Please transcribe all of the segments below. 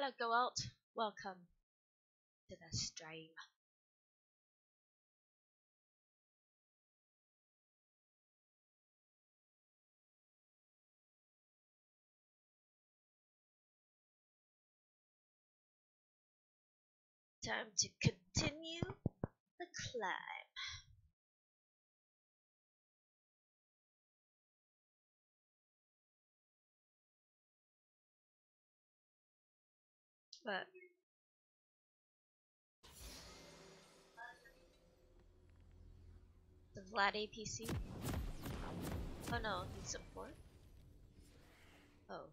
Hello, go out. Welcome to the stream. Time to continue the climb. But the Vlad APC. Oh no, he's support. Oh.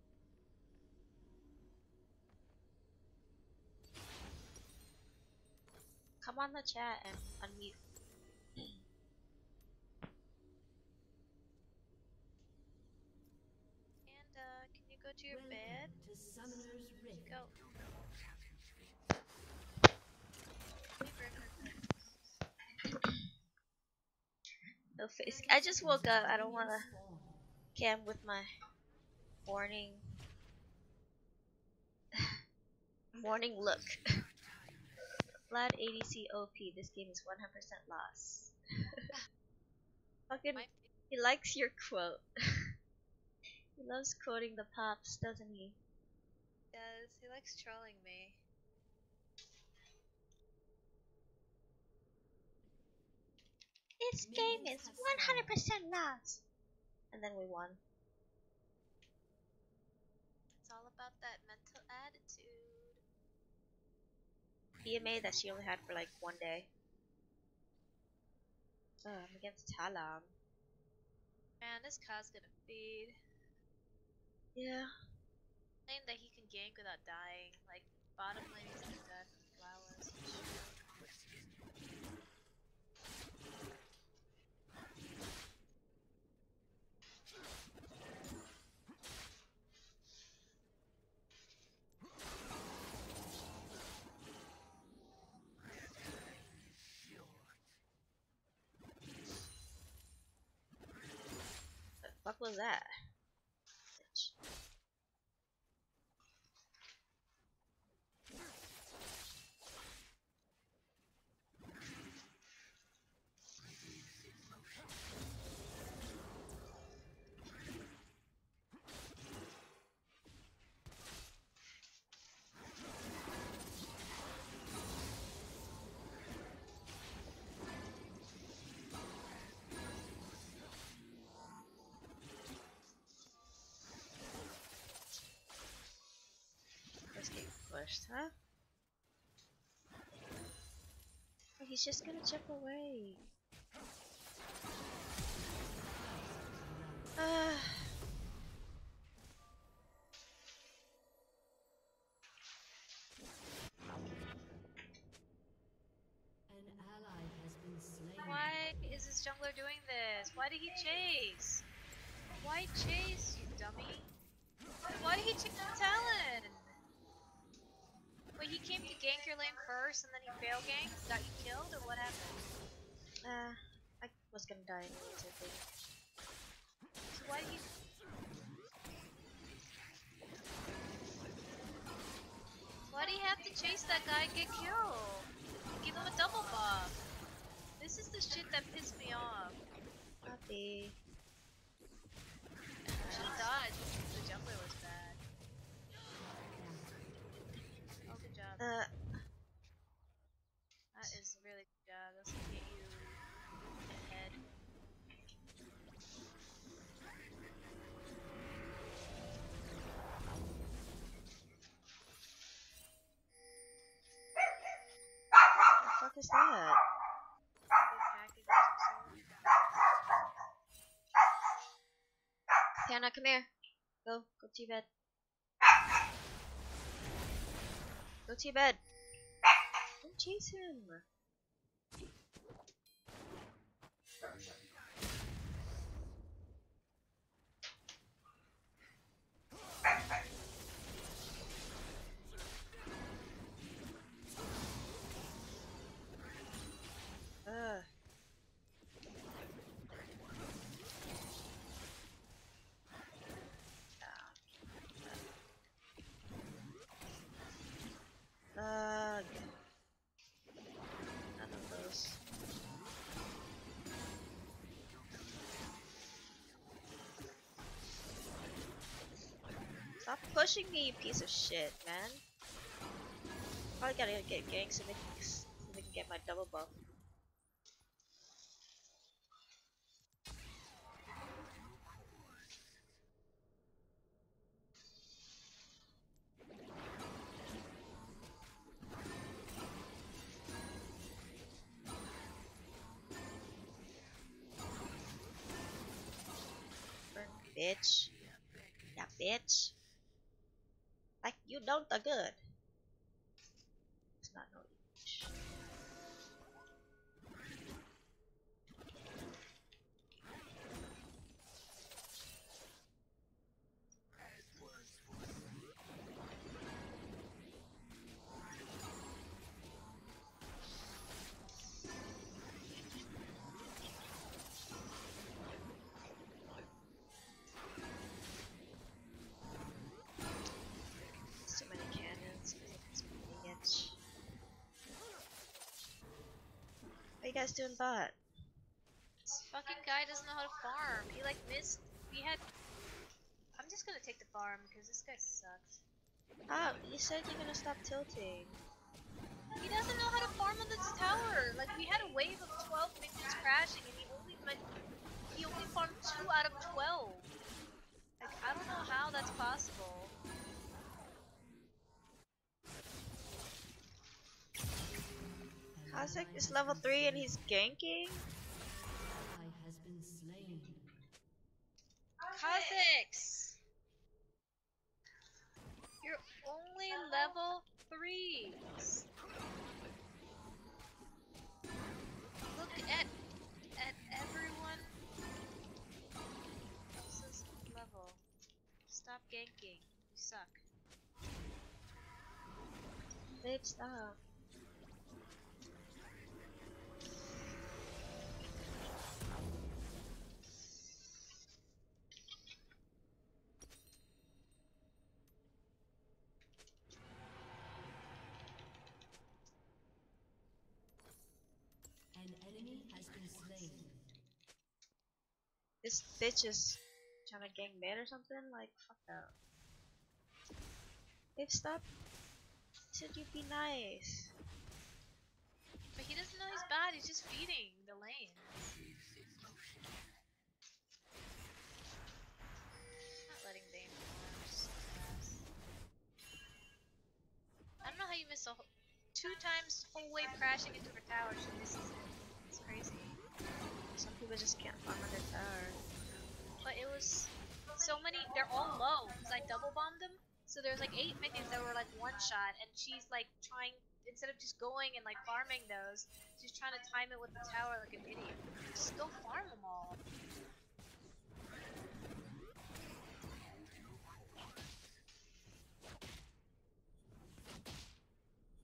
Come on the chat and unmute. And uh, can you go to your bed? To Summoner's Rift. Go. No face. I just woke up. I don't want to cam with my morning morning look. Vlad ADC OP. This game is 100% loss. Fucking, he likes your quote. he loves quoting the pops, doesn't he? does. He likes trolling me. This game is 100% loss. And then we won. It's all about that mental attitude. PMA that she only had for like one day. Oh, I'm against Talon. Man, this Kaz gonna feed. Yeah. Claim that he can gank without dying. Like, bottom lane is gonna die from flowers. Was that? Pushed, huh? Oh, he's just gonna chip away. Ah. An ally has been slain. Why is this jungler doing this? Why did he chase? Why chase, you dummy? Why did he chase the Talon? Wait, he came to gank your lane first and then he fail ganked? Got you killed or what happened? Uh, I was gonna die anyways, I think. So why did he... Why do you have to chase that guy and get killed? Give him a double buff. This is the shit that pissed me off. Happy. She died because the jungler was bad. Oh, good job. Uh, fuck is that? Tiana, come here. Go, go to your bed. Go to your bed. Don't chase him. Pushing me, piece of shit, man. Probably gotta get ganks so they can get my double buff. Guys doing bot? This fucking guy doesn't know how to farm. He like missed. We had. I'm just gonna take the farm because this guy sucks. Ah, you said you're gonna stop tilting. He doesn't know how to farm on this tower. Like we had a wave of 12 minions crashing, and he only meant he only farmed two out of 12. Like I don't know how that's possible. Kha'Zix is level 3 and he's ganking? This bitch is trying to gank mid or something? Like, fuck that. Babe, stop. Said you'd be nice. But he doesn't know he's bad, he's just feeding the lane. Not letting Bane. I don't know how you miss a two times whole wave crashing into her tower, she misses it. It's crazy. Some people just can't farm their tower. But it was so many, they're all low, because I double bombed them. So there's like eight minions that were like one shot, and she's like trying, instead of just going and like farming those, she's trying to time it with the tower like an idiot. Just go farm them all.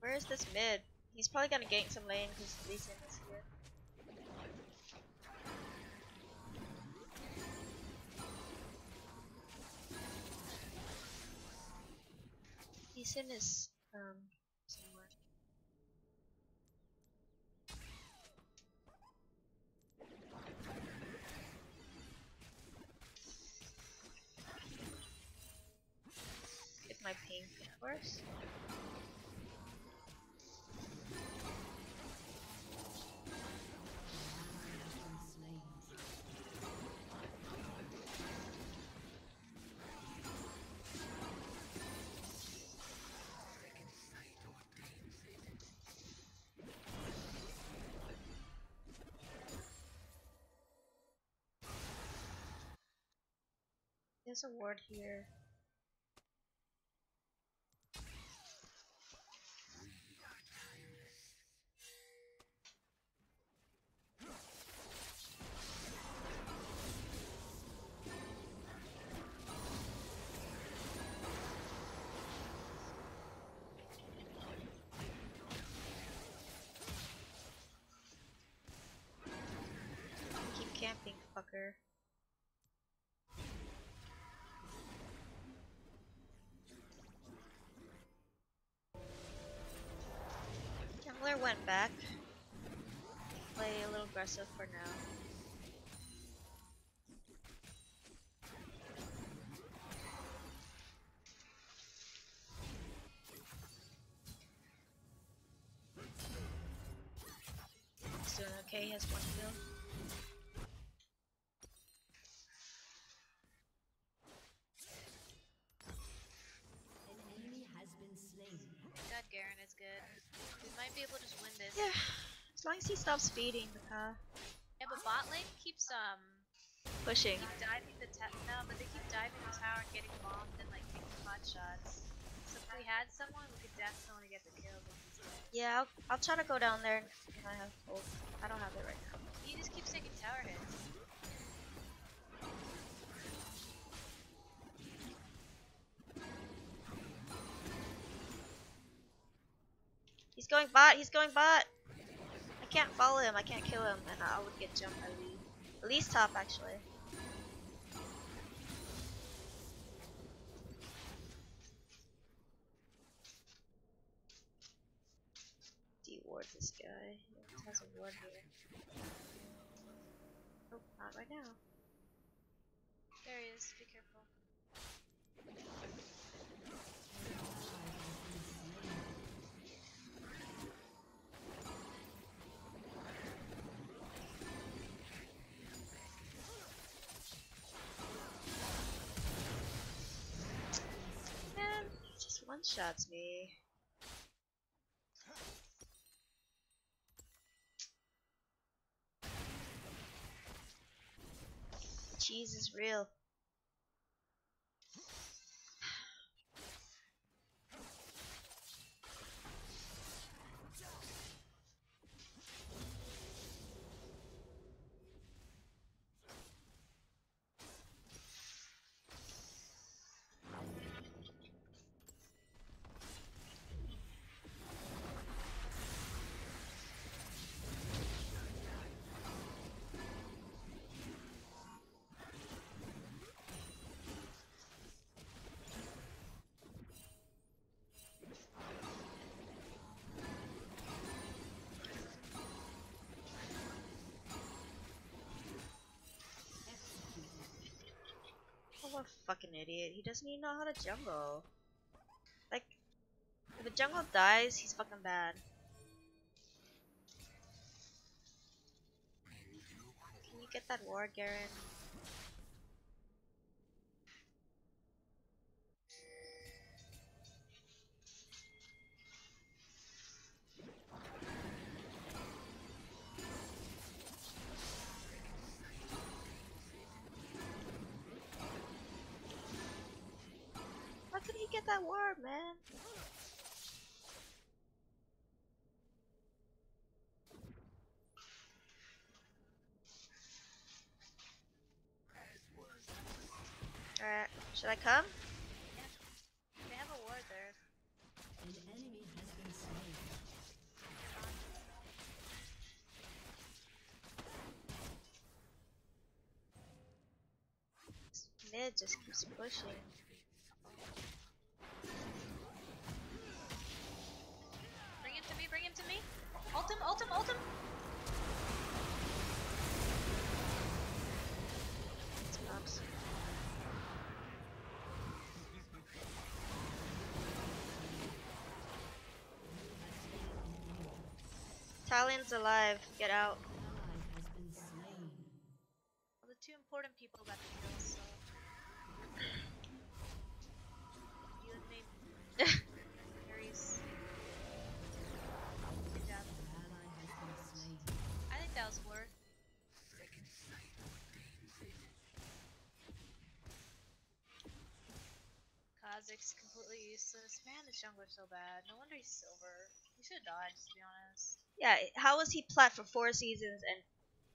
Where is this mid? He's probably gonna gank some lane because Lee Sin is here. Lee Sin is um somewhere. Get my pink, of course. There's a ward here. Went back. Play a little aggressive for now. As long as he stops feeding the path. Yeah, but bot lane keeps um Pushing. diving the ta- no, but they keep diving the tower and getting bombed and like taking pot shots. So if we had someone, we could definitely get the kills on this guy. Yeah, I'll, I'll try to go down there when I have hope. I don't have it right now. He just keeps taking tower hits. He's going bot, he's going bot! Can't follow him, I can't kill him, and I would get jumped by Lee. Lee's top, actually. De-ward this guy. He has a ward here. Oh, not right now. There he is. Be careful. One-shots me. Cheese is real. Fucking idiot. He doesn't even know how to jungle. Like, if a jungle dies, he's fucking bad. Can you get that ward, Garen? Come? They have a ward there. An enemy has been slain. Mid just keeps pushing. Alive. Get out. Ally has been slain. Well, the two important people got the kills, so. You and me. Ares. Good job. Ally has been slain. I think that was worth. Kha'Zix's completely useless. Man, this jungler's so bad. No wonder he's silver. He should have died, to be honest. Yeah, how was he plat for four seasons and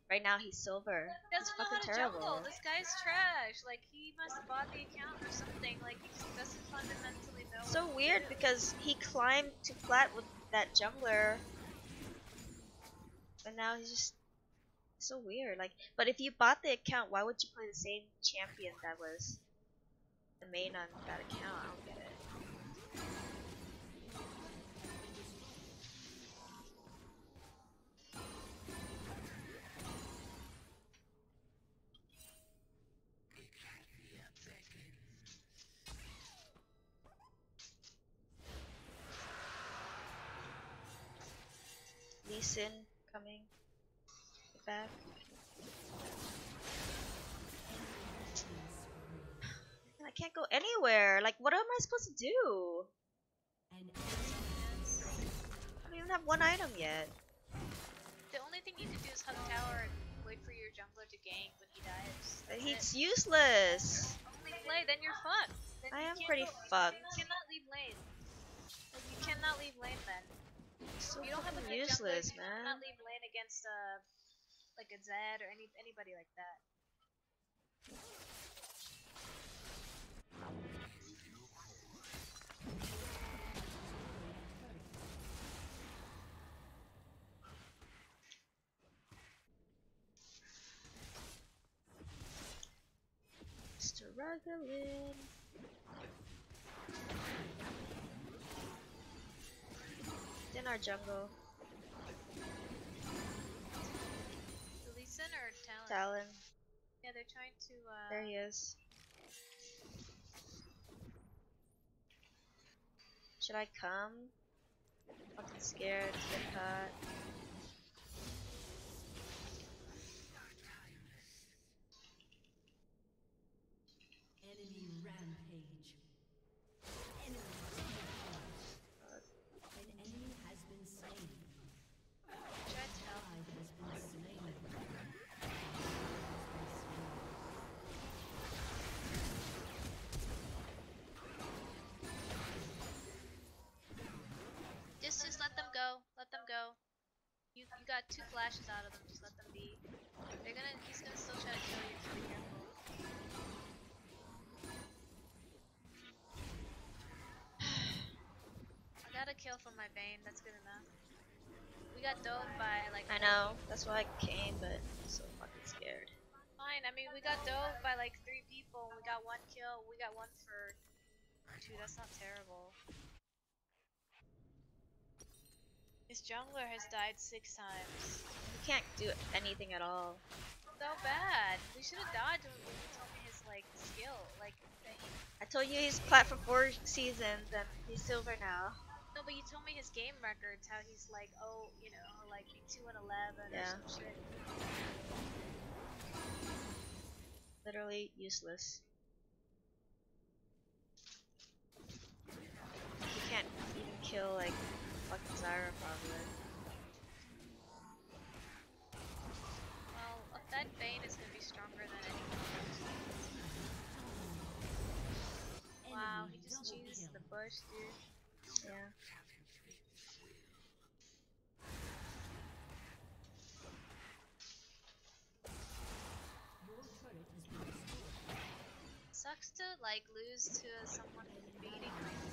right now he's silver? He doesn't know how fucking terrible. jungle. This guy's trash. Like, he must have bought the account or something. Like, he just doesn't fundamentally know. So weird because he climbed to plat with that jungler, but now he's just so weird. Like, but if you bought the account, why would you play the same champion that was the main on that account? Sin coming. back. I can't go anywhere. Like, what am I supposed to do? I don't even have one item yet. The only thing you can do is hug tower and wait for your jungler to gank when he dies. But That's He's it. useless. Only play, then you're fucked. Then I am pretty go- fucked. You cannot leave lane. You cannot leave lane then. So you don't have a useless, jungler, useless, you cannot man. leave lane against uh, like a Zed or any anybody like that. Struggling. In our jungle. Sin or Talon? Talon. Yeah, they're trying to. Uh, There he is. Should I come? Fucking scared to get caught. Got two flashes out of them. Just let them be. They're gonna. He's gonna still try to kill you. So be careful. I got a kill from my Bane. That's good enough. We got dove by like. I know, that's why I came, but I'm so fucking scared. Fine. I mean, we got dove by like three people. We got one kill. We got one for two. That's not terrible. His jungler has died six times. You can't do anything at all. So bad. We should have dodged when you told me his like skill. Like he, I told you he's plat for four seasons and he's silver now. no, but you told me his game records. How he's like, oh, you know, like two and eleven Yeah. or some shit. Literally useless. You can't even kill like fucking Zyra probably. Well, uh, that Bane is gonna be stronger than anyone else. Wow, he just double cheesed the bush, dude. Yeah. Your turret has been destroyed. Sucks to like lose to someone beating like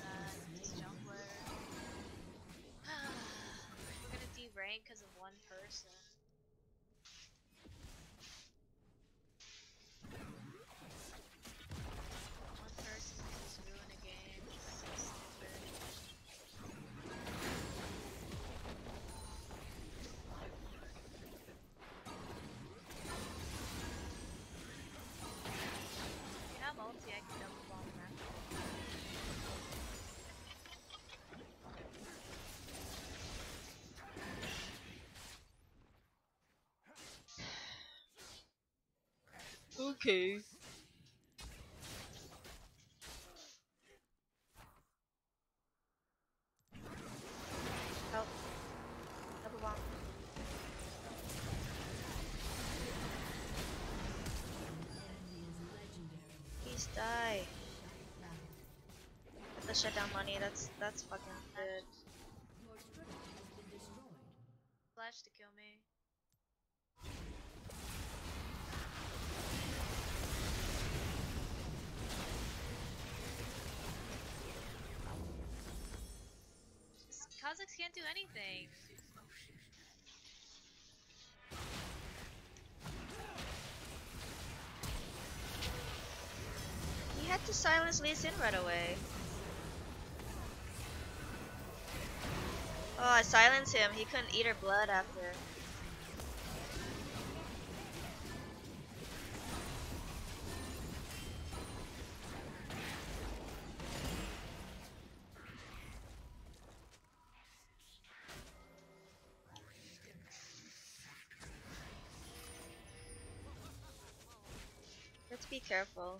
Derank because of one person. Okay. Help. Double bomb. Please die. Down. The shutdown money, that's that's fucking good. Kha'Zix can't do anything. He had to silence Lee Sin right away. Oh, I silenced him. He couldn't eat her blood after. Be careful.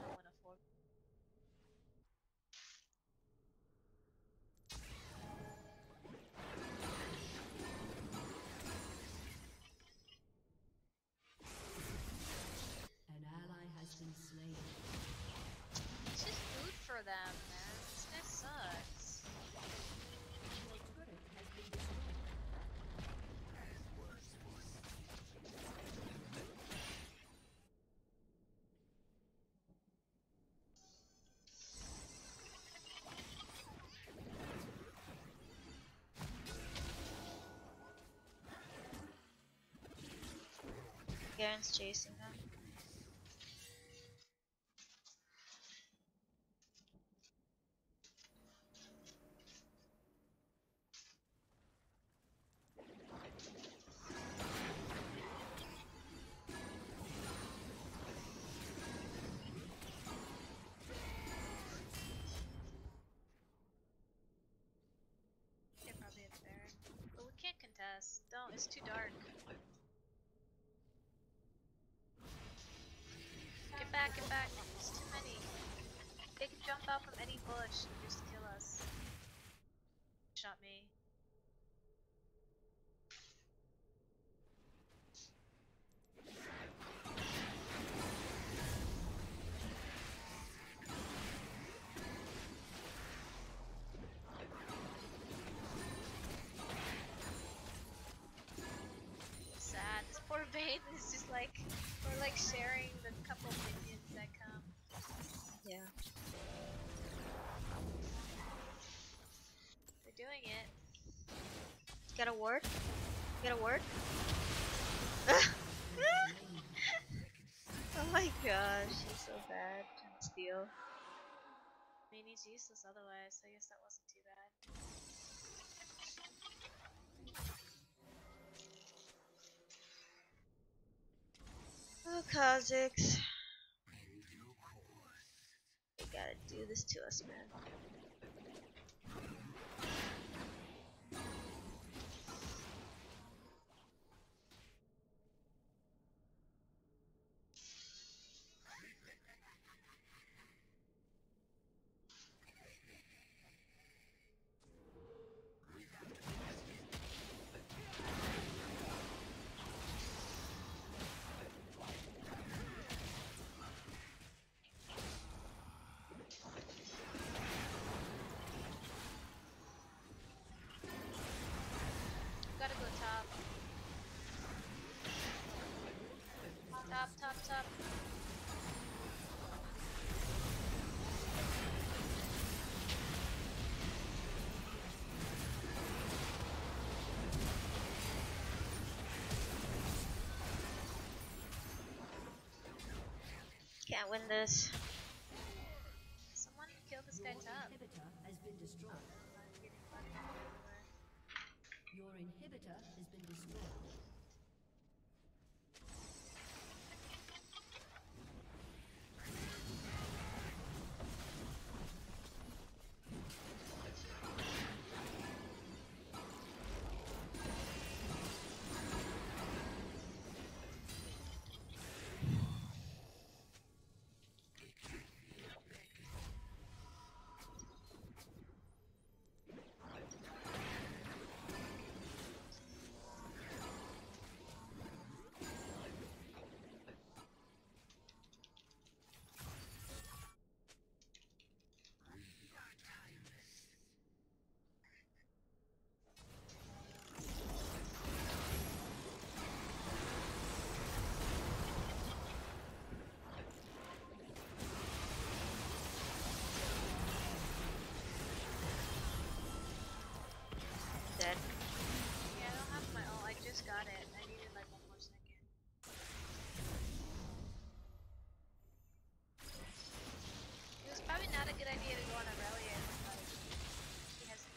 Garen's chasing any just kill us. Shot me. Sad. This poor Bane is just like we're like sharing Get a word? Get a word? oh my gosh, he's so bad. Steal. I mean, he's useless otherwise, so I guess that wasn't too bad. Oh, Kha'Zix. You gotta do this to us, man. Can't win this. Someone kill this guy top. has been destroyed. Getting fucking everywhere. Your inhibitor has been destroyed.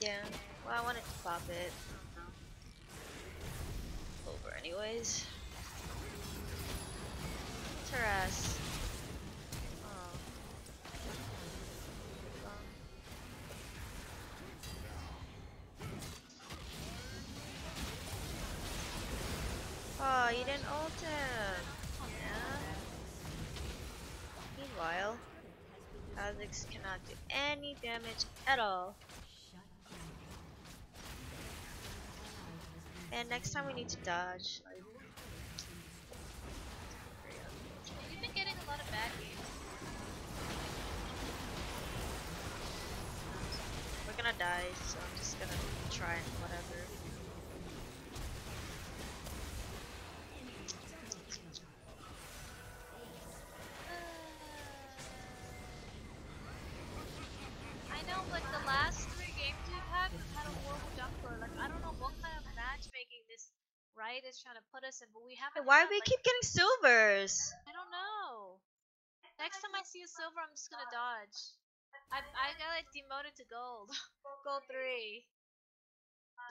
Yeah. Well, I wanted to pop it. Over anyways. Ass. Oh. Oh, you didn't ult him. Yeah. Meanwhile, Alex cannot do any damage at all. And next time we need to dodge. Like, We've been getting a lot of bad games. we're gonna die, so I'm just gonna try and whatever. I know, but the last three games we've had, we've had a horrible jungler. Like, I don't know what kind of matchmaking this Riot is trying to put us in, but we haven't. Why had, do we like- keep getting silvers? I don't know. Next time I see a silver, I'm just gonna dodge. I I got like demoted to gold. gold three.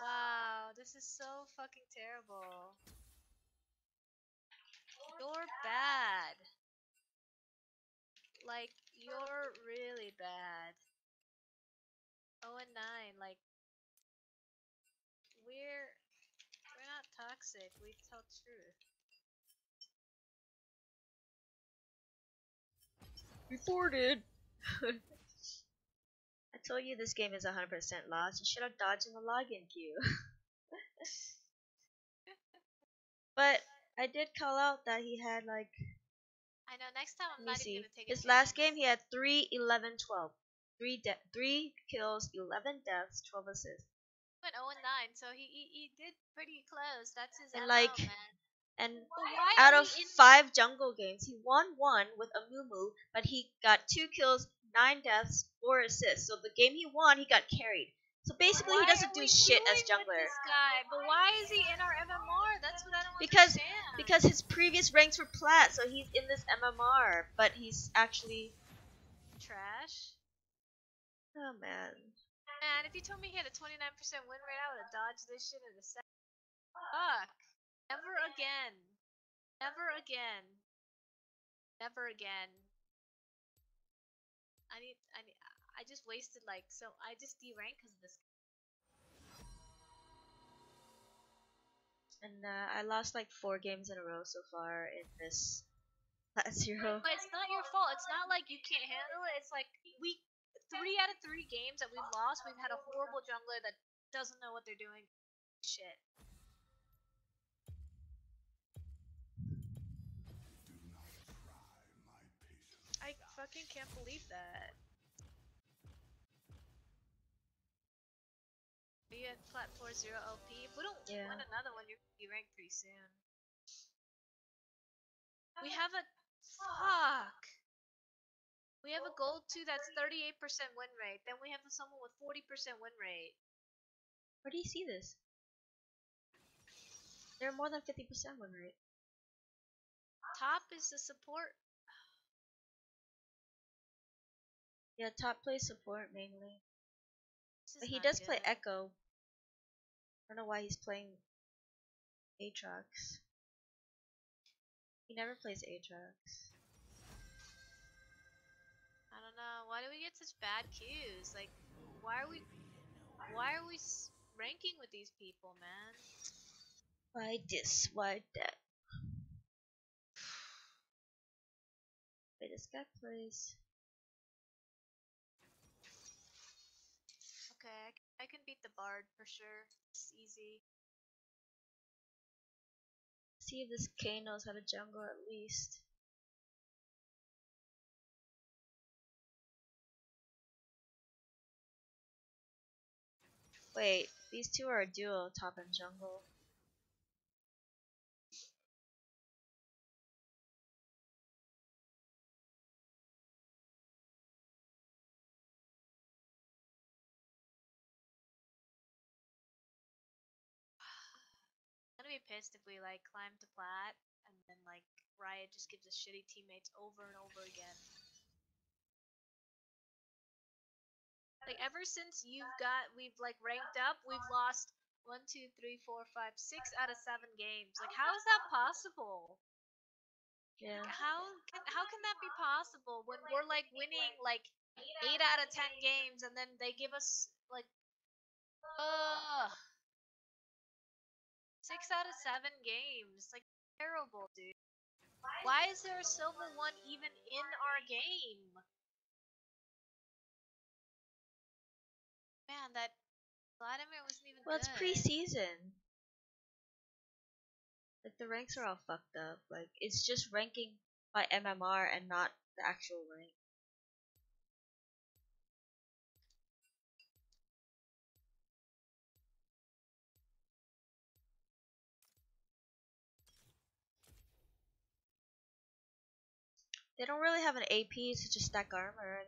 Wow, this is so fucking terrible. You're bad. Like you're really bad. Oh and nine, like we're we're not toxic. We tell truth. Reported. I told you this game is 100% lost. You should have dodged in the login queue. but I did call out that he had like I know. Next time I'm Let me not see. even gonna take His a last game, he had 3, 11, 12. 3, de- three kills, 11 deaths, 12 assists. Went 0 and 9, so he, he he did pretty close. That's his And, MO, like, man. And why out of 5 jungle games, he won 1 with a Mumu, but he got 2 kills, 9 deaths, 4 assists. So the game he won, he got carried. So basically, why he doesn't do shit as jungler. This guy, but why is he in our MMR? That's what I don't Because- understand. Because his previous ranks were plat, so he's in this MMR, but he's actually. trash. Oh man. Man, if you told me he had a 29% win rate, I would have dodged this shit in a second. Fuck. Never again. Never again. Never again. I need. I need. I just wasted like so. I just deranked because of this. And uh, I lost like 4 games in a row so far in this last zero. But it's not your fault. It's not like you can't handle it. It's like we three out of three games that we've lost, we've had a horrible jungler that doesn't know what they're doing. Shit. I fucking can't believe that. Are you at plat 4-0 LP? If we don't Yeah. win another one, you're gonna be ranked pretty soon. We have a fuck. We have a gold two that's 38% win rate. Then we have someone with 40% win rate. Where do you see this? They're more than 50% win rate. Top is the support. Yeah, top plays support mainly. But he does play. Ekko. I don't know why he's playing Aatrox. He never plays Aatrox. Why do we get such bad queues? Like, why are we, why are we ranking with these people, man? Why this? Why that? Wait, this guy plays. Okay, I can beat the bard for sure. It's easy. See if this K knows how to jungle at least. Wait, these two are a duo, top and jungle. I'm gonna be pissed if we like climb to plat and then like Riot just gives us shitty teammates over and over again. Like ever since you've got we've like ranked up, we've lost one, two, three, four, five, six out of seven games. Like how is that possible? Yeah. Like, how can how can that be possible when we're like winning like eight out of ten games and then they give us like uh six out of seven games? Like terrible, dude. Why is there a silver one even in our game? Man, that Vladimir wasn't even Well, it's good. preseason. Like the ranks are all fucked up. Like it's just ranking by MMR and not the actual rank. They don't really have an AP, so just stack armor and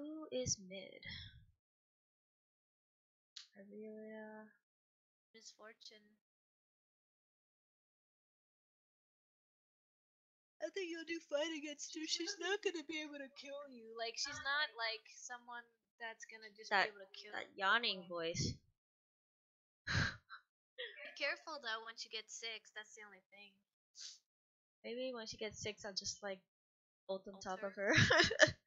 Who is mid? Aurelia. Miss Fortune. I think you'll do fine against her. She's not gonna be able to kill you. Like she's uh, not like someone that's gonna just That- be able to kill. That you. yawning voice. Be careful though Once you get six. That's the only thing. Maybe once she gets six, I'll just like ult on top of her.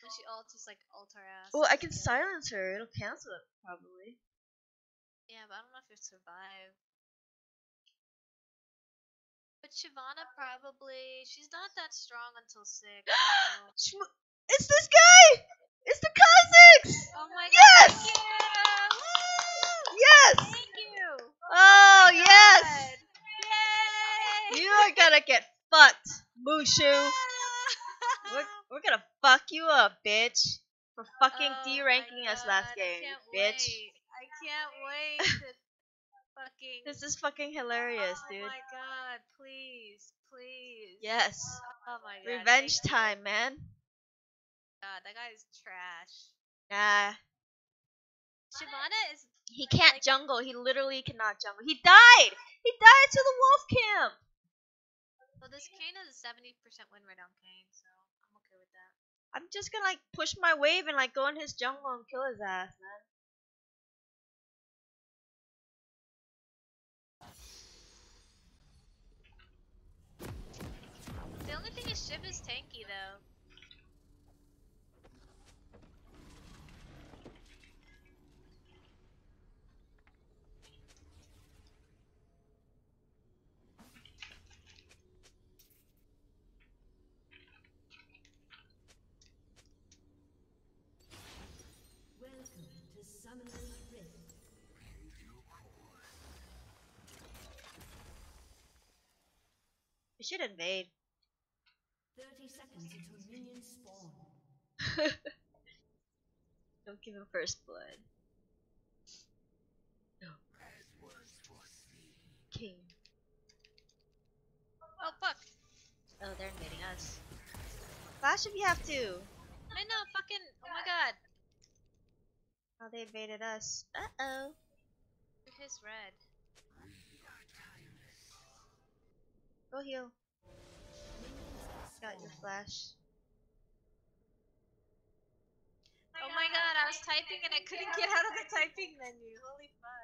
When she ults, just like ult her ass. oh, I can silence her. It'll cancel it probably. Yeah, but I don't know if it survive. But Shyvana probably she's not that strong until six. so- it's this guy. It's the Kha'Zix. Oh my Yes! god! Woo! Yes. Thank you! Oh, oh yes. God. Yay! You are gonna get fucked, Mushu. We're, gonna fuck you up, bitch. For fucking Oh de-ranking us last game, I can't bitch. Wait. I can't wait fucking. This is fucking hilarious, oh dude. Oh my god! Please, please. Yes. Oh my god. Revenge time, man. God, that guy is trash. Nah. Shyvana is. He can't Like- jungle. He literally cannot jungle. He died. He died to the wolf camp. Well, this Kayn has a seventy percent win rate on Kayn, so I'm okay with that. I'm just gonna like push my wave and like go in his jungle and kill his ass, man. The only thing is Shyv is tanky though. Should invade. 30 seconds until minions spawn. Don't give him first blood. No. King. Oh fuck! Oh, they're invading us. Flash if you have to. I know, fucking. Oh my god. Oh, they invaded us. Uh oh. His red. Go heal. Got your flash. Oh my god, I was typing and I couldn't get out of the typing menu. Holy fuck.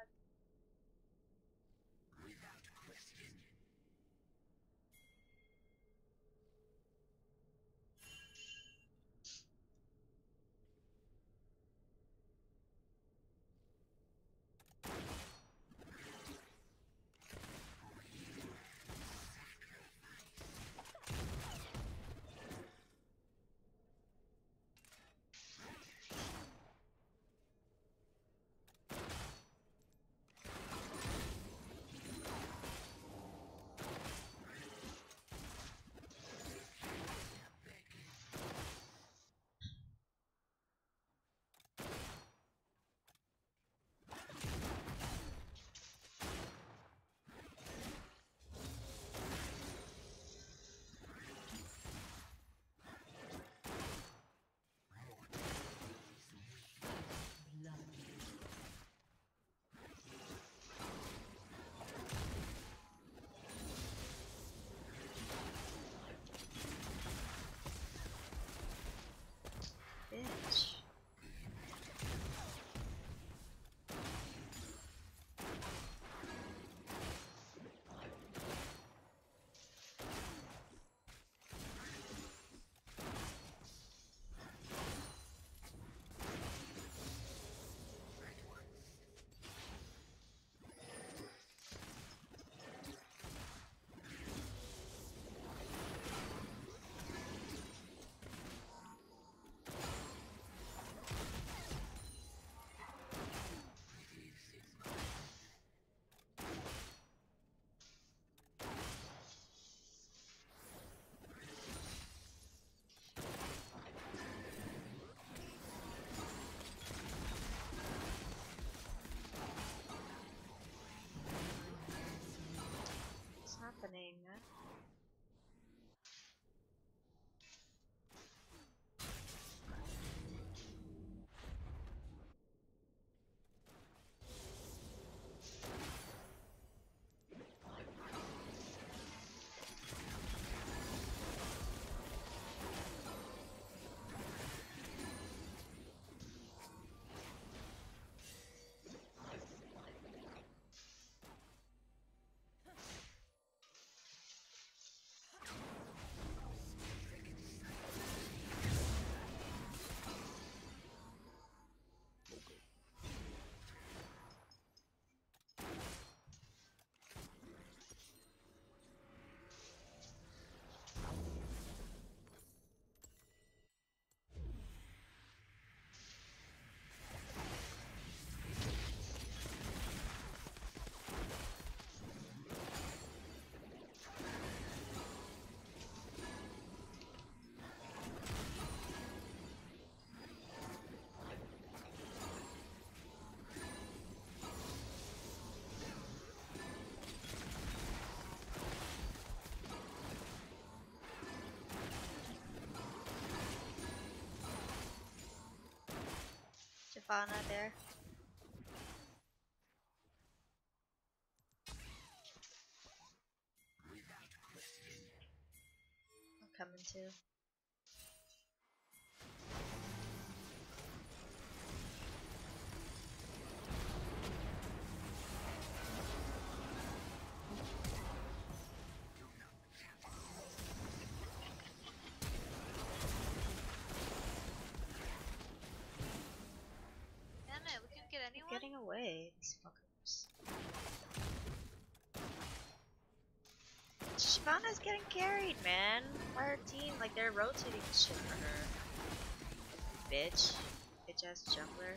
Shyvana there. Away, these fuckers. Shyvana's getting carried, man. Her team, like they're rotating shit for her. Bitch. Bitch ass jungler.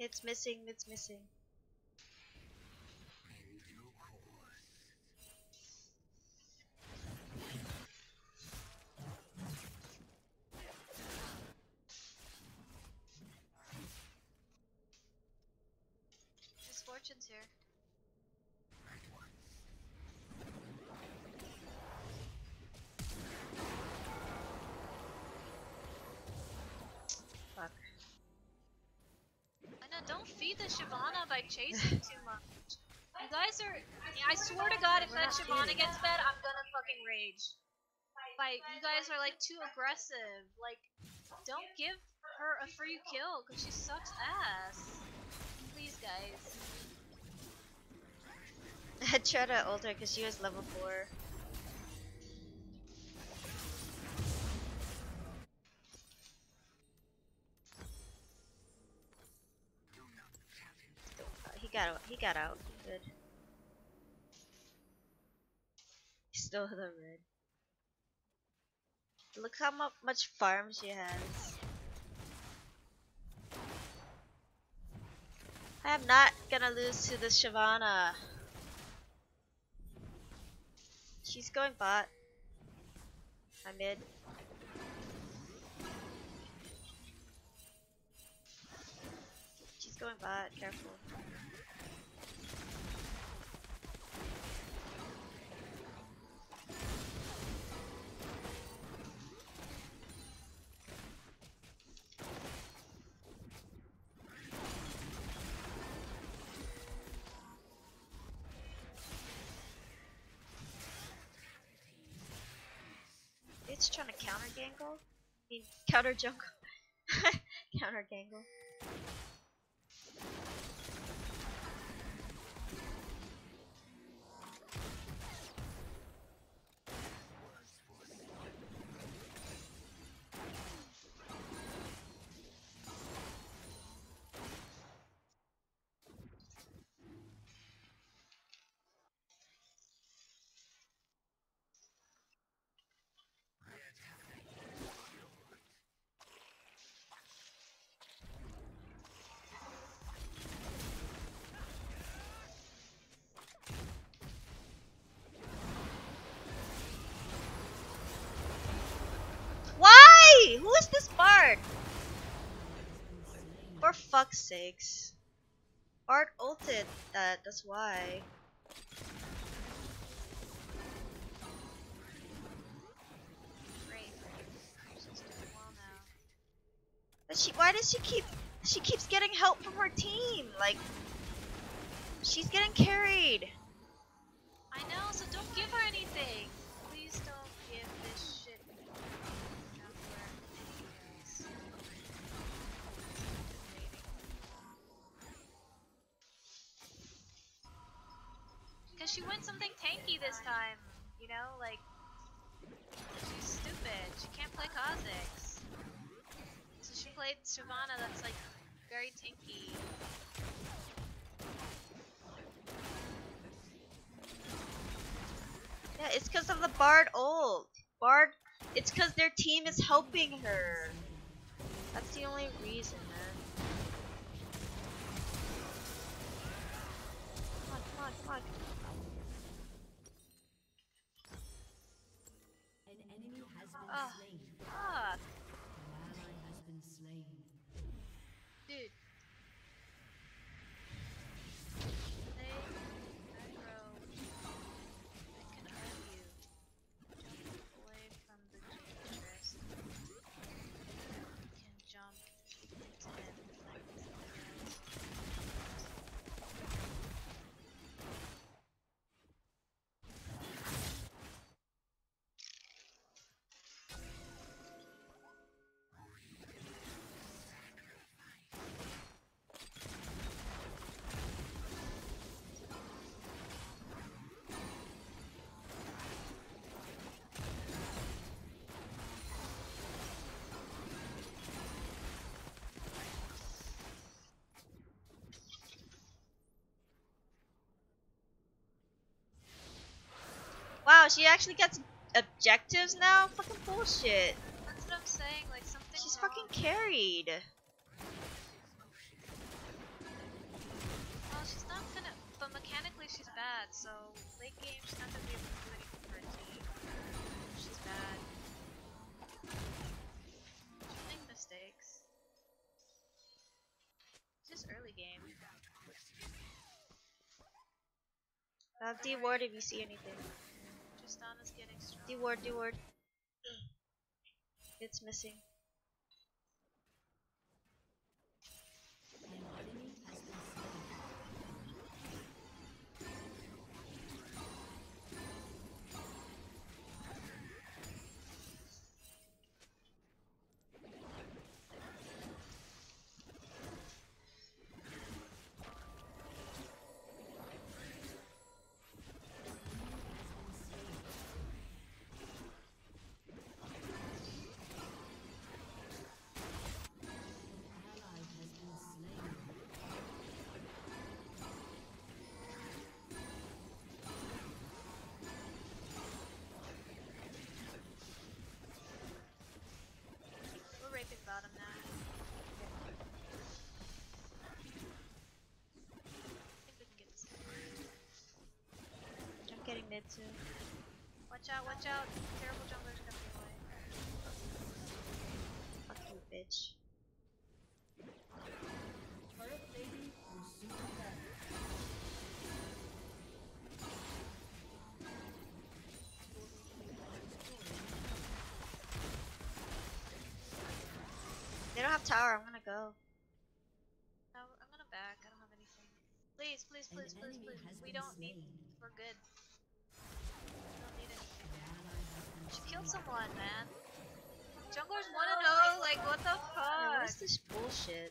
It's missing, it's missing. Chasing too much. You guys are. I swear to God, if that Shyvana gets fed, I'm gonna fucking rage. Like, you guys are like too aggressive. Like, don't give her a free kill because she sucks ass. Please, guys. I tried to ult her because she was level 4. He got out. Good. Still the red. Look how mu- much farm she has. I am not gonna lose to this Shyvana. She's going bot. I'm mid. She's going bot, careful. It's trying to counter gangle. I mean, counter jungle. counter gangle. Who is this bard? For fuck's sakes. Bard ulted that, that's why. But she why does she keep she keeps getting help from her team? Like she's getting carried. This time, you know, like she's stupid. She can't play Kha'Zix. So she played Shyvana that's like very tanky. Yeah, it's because of the Bard ult. Bard, it's because their team is helping her. That's the only reason, man. Come on, come on, come on. She actually gets objectives now? Fucking bullshit. That's what I'm saying. Like something. She's fucking carried. Well, she's not gonna. But mechanically, she's bad. So late game, she's not gonna be able to do anything for a team. She's bad. She'll make mistakes. Just early game. Uh, D ward if you see anything. Tristana's getting strong. D ward, D ward. It's missing. Mid too. Watch out! Watch out! Terrible junglers coming your way. Fuck you, bitch. Turret plating will soon. They don't have tower, I'm gonna go. No, I'm gonna back. I don't have anything. Please, please, An please, please, please. We don't need. Killed someone, man. Junglers wanna know, like, what the fuck? what is this bullshit?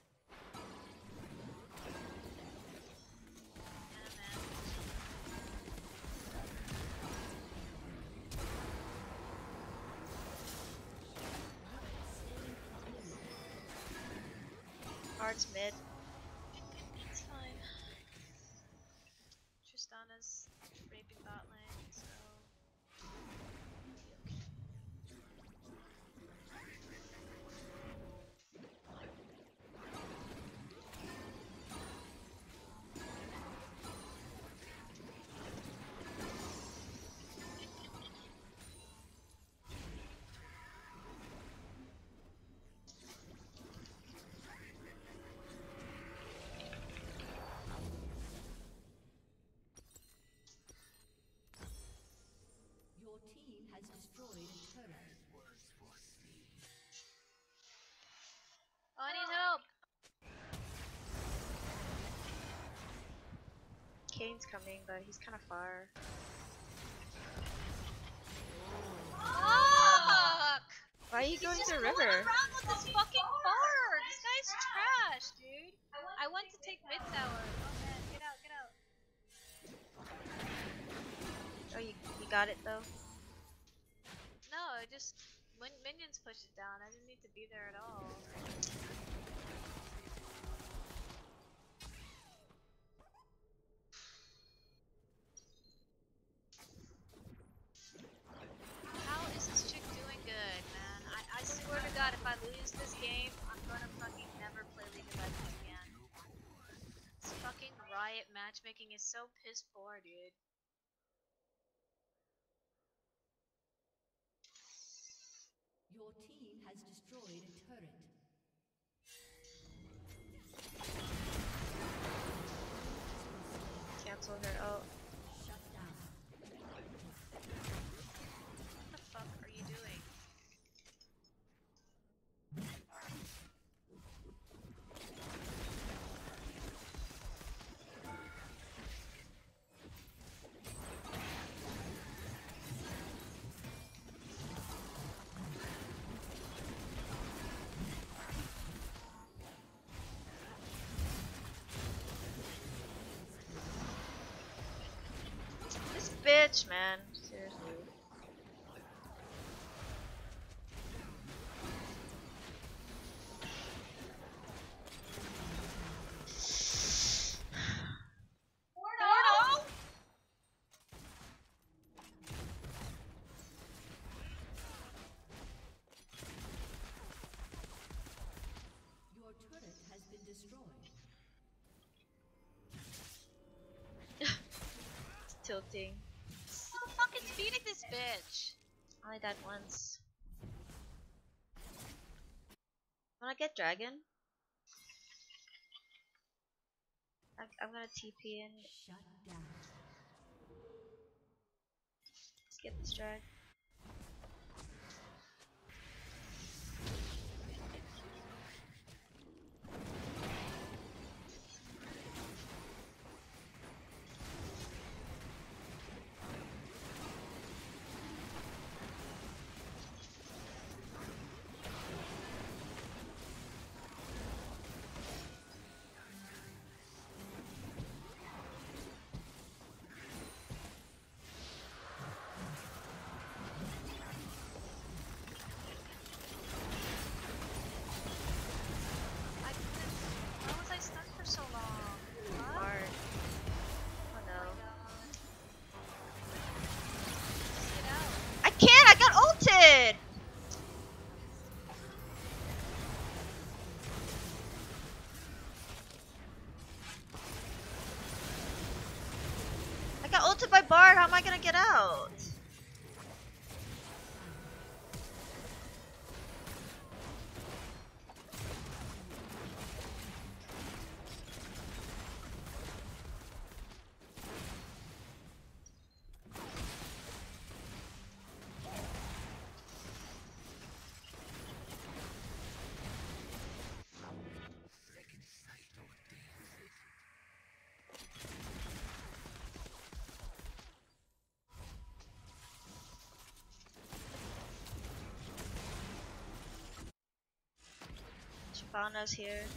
Kayn's coming, but he's kind of far. Fuck! Why are you He's going to the going river? around with this fucking bar. This guy's trash, dude. I went to take mid tower. Oh man, get out, get out. Oh, you, you got it though? No, I just when minions pushed it down. Is so piss poor, dude. Bitch, man. Seriously. Portal! Your turret has been destroyed. Tilting. Who the fuck is feeding this bitch? I only died once. Wanna get dragon? I, I'm gonna TP in. Shut down. Let's get this drag. Out? Found us here.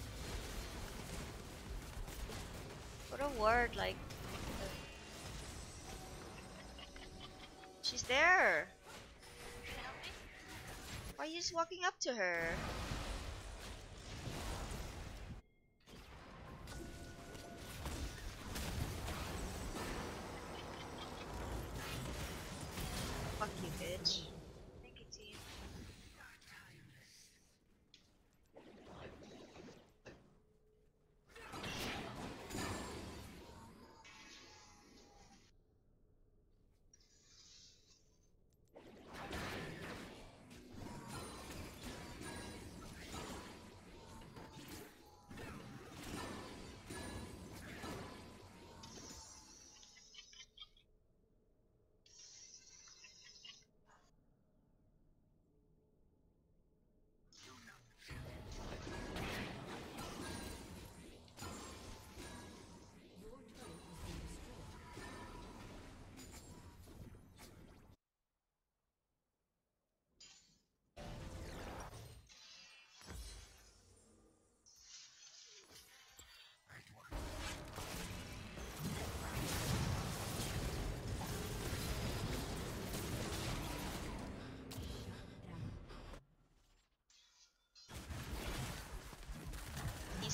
What a word, like. She's there! Why are you just walking up to her?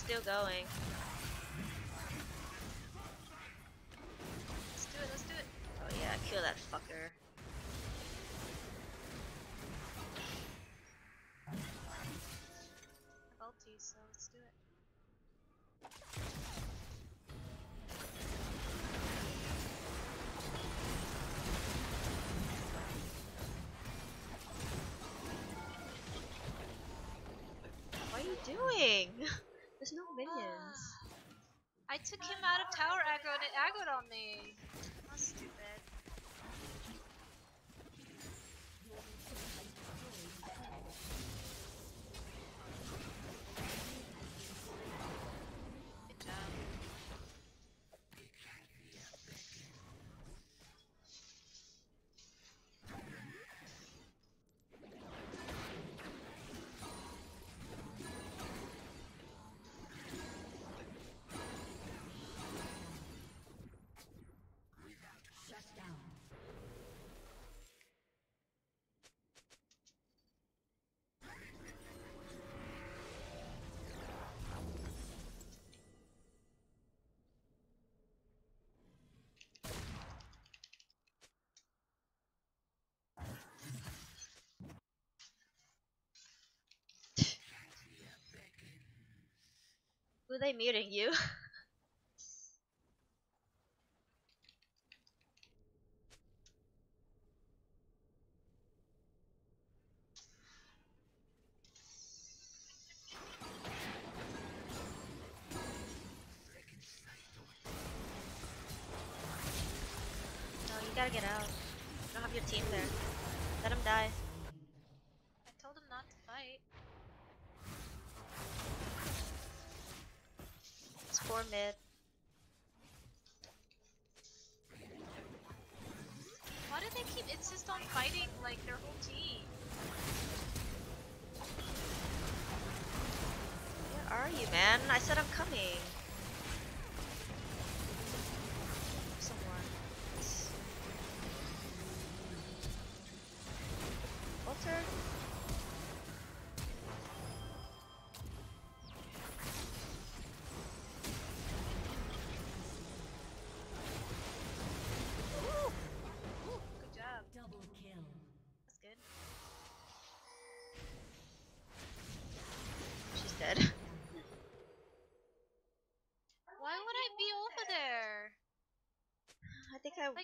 Still going. Let's do it, let's do it. Oh yeah, kill that fucker. Ulti, so let's do it. What are you doing? I took him out of tower aggro and it aggroed on me. Who they muting you? Gotta get out. You don't have your team there. Let him die.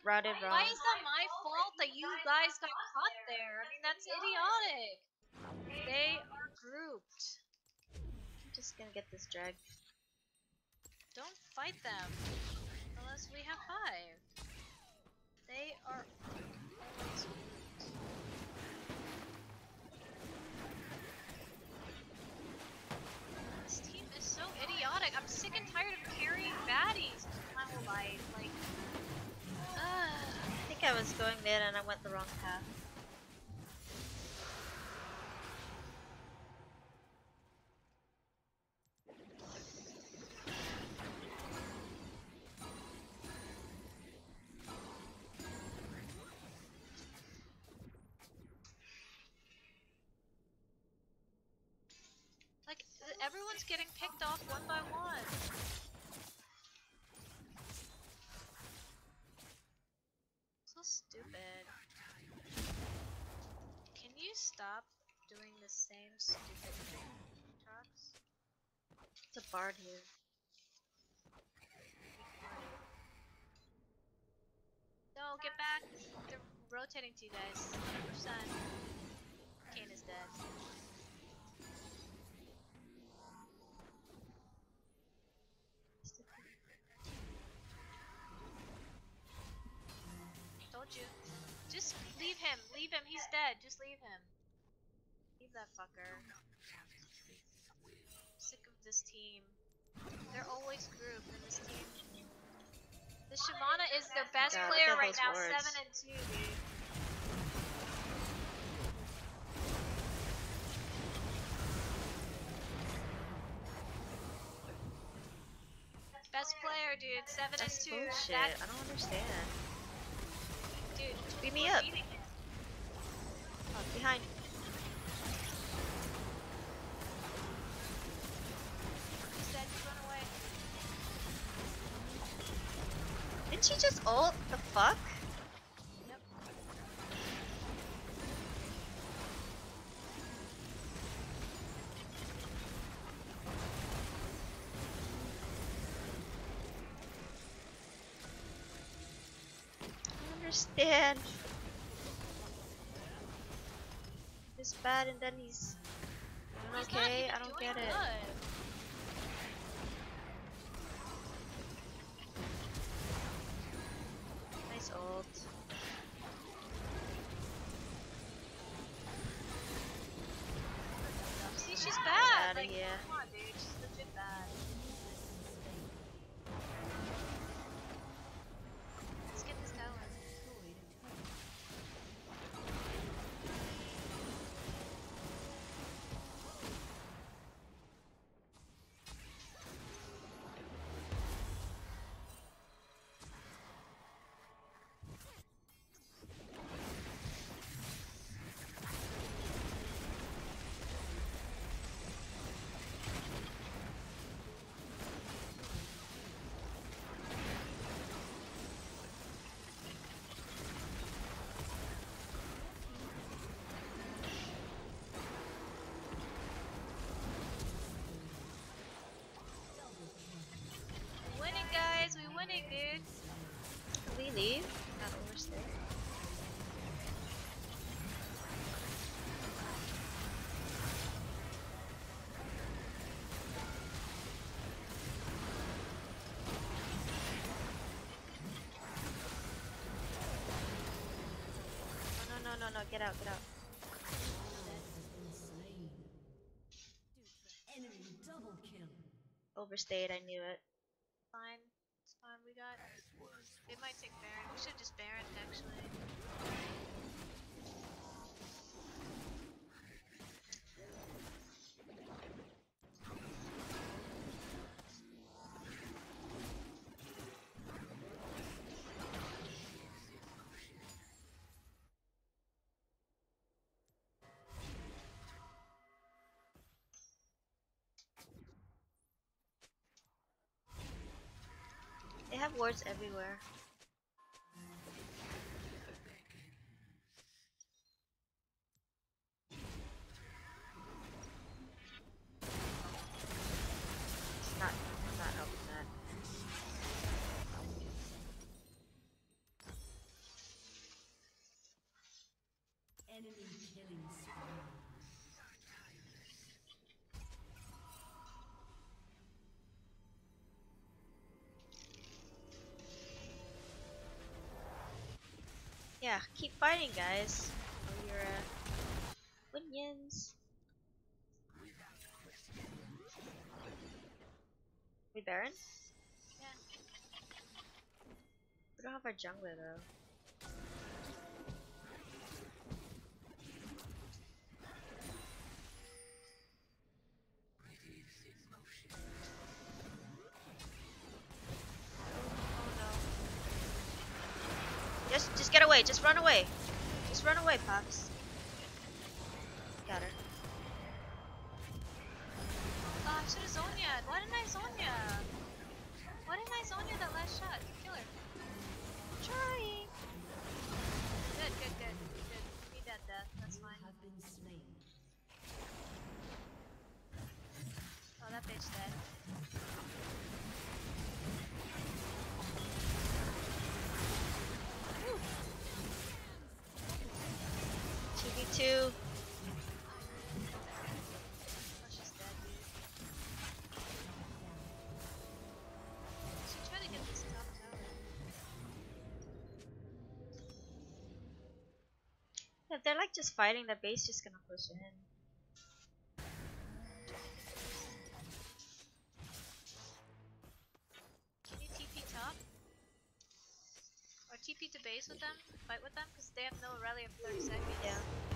Routed wrong. Why is that my fault that you guys got caught there? I mean, that's idiotic. They are grouped. I'm just gonna get this drag. Don't fight them unless we have five. They are always grouped. This team is so idiotic. I'm sick and tired of going there and I went the wrong path. Like, everyone's getting picked off one by one. So stupid. Can you stop doing the same stupid thing, Trox? Bard here. No, get back! They're rotating to you guys. 100%. Kayn is dead. Told you. Just leave him. Leave him. He's dead. Just leave him. Leave that fucker. This team. They're always grouped in this team. The Shyvana is their best God, player right now, words. seven and two, dude. Best player, dude, seven That's and two. bullshit. I don't understand. dude. Beat me up. Oh, behind. Didn't she just ult? The fuck? Yep. I don't understand. This bad and then he's okay. I don't get it. good. Winning, guys. We winning, dude. Can we leave? Not overstay. No, no, no, no, no, get out, get out. Enemy double kill. Overstayed, I knew it. Fine. It's fine. We got. They might take Baron. We should just Baron, it, actually. Have wards everywhere. Not, not helping that. Enemy killing spree. Yeah, keep fighting, guys. For your uh, minions. We Baron? Yeah. We don't have our jungler though. Just run away. Just run away, Pops. Got her. Oh, I should have Zhonya. Why didn't I Zhonya? Why didn't I Zhonya that last shot? Kill her. Trying. Good, good, good. Good. Need that death. That's fine. have been slain. Oh, that bitch dead. If they're like just fighting, the base just gonna push in. Can you TP top? Or TP to base with them? Fight with them? Because they have no rally of 30 seconds. Yeah.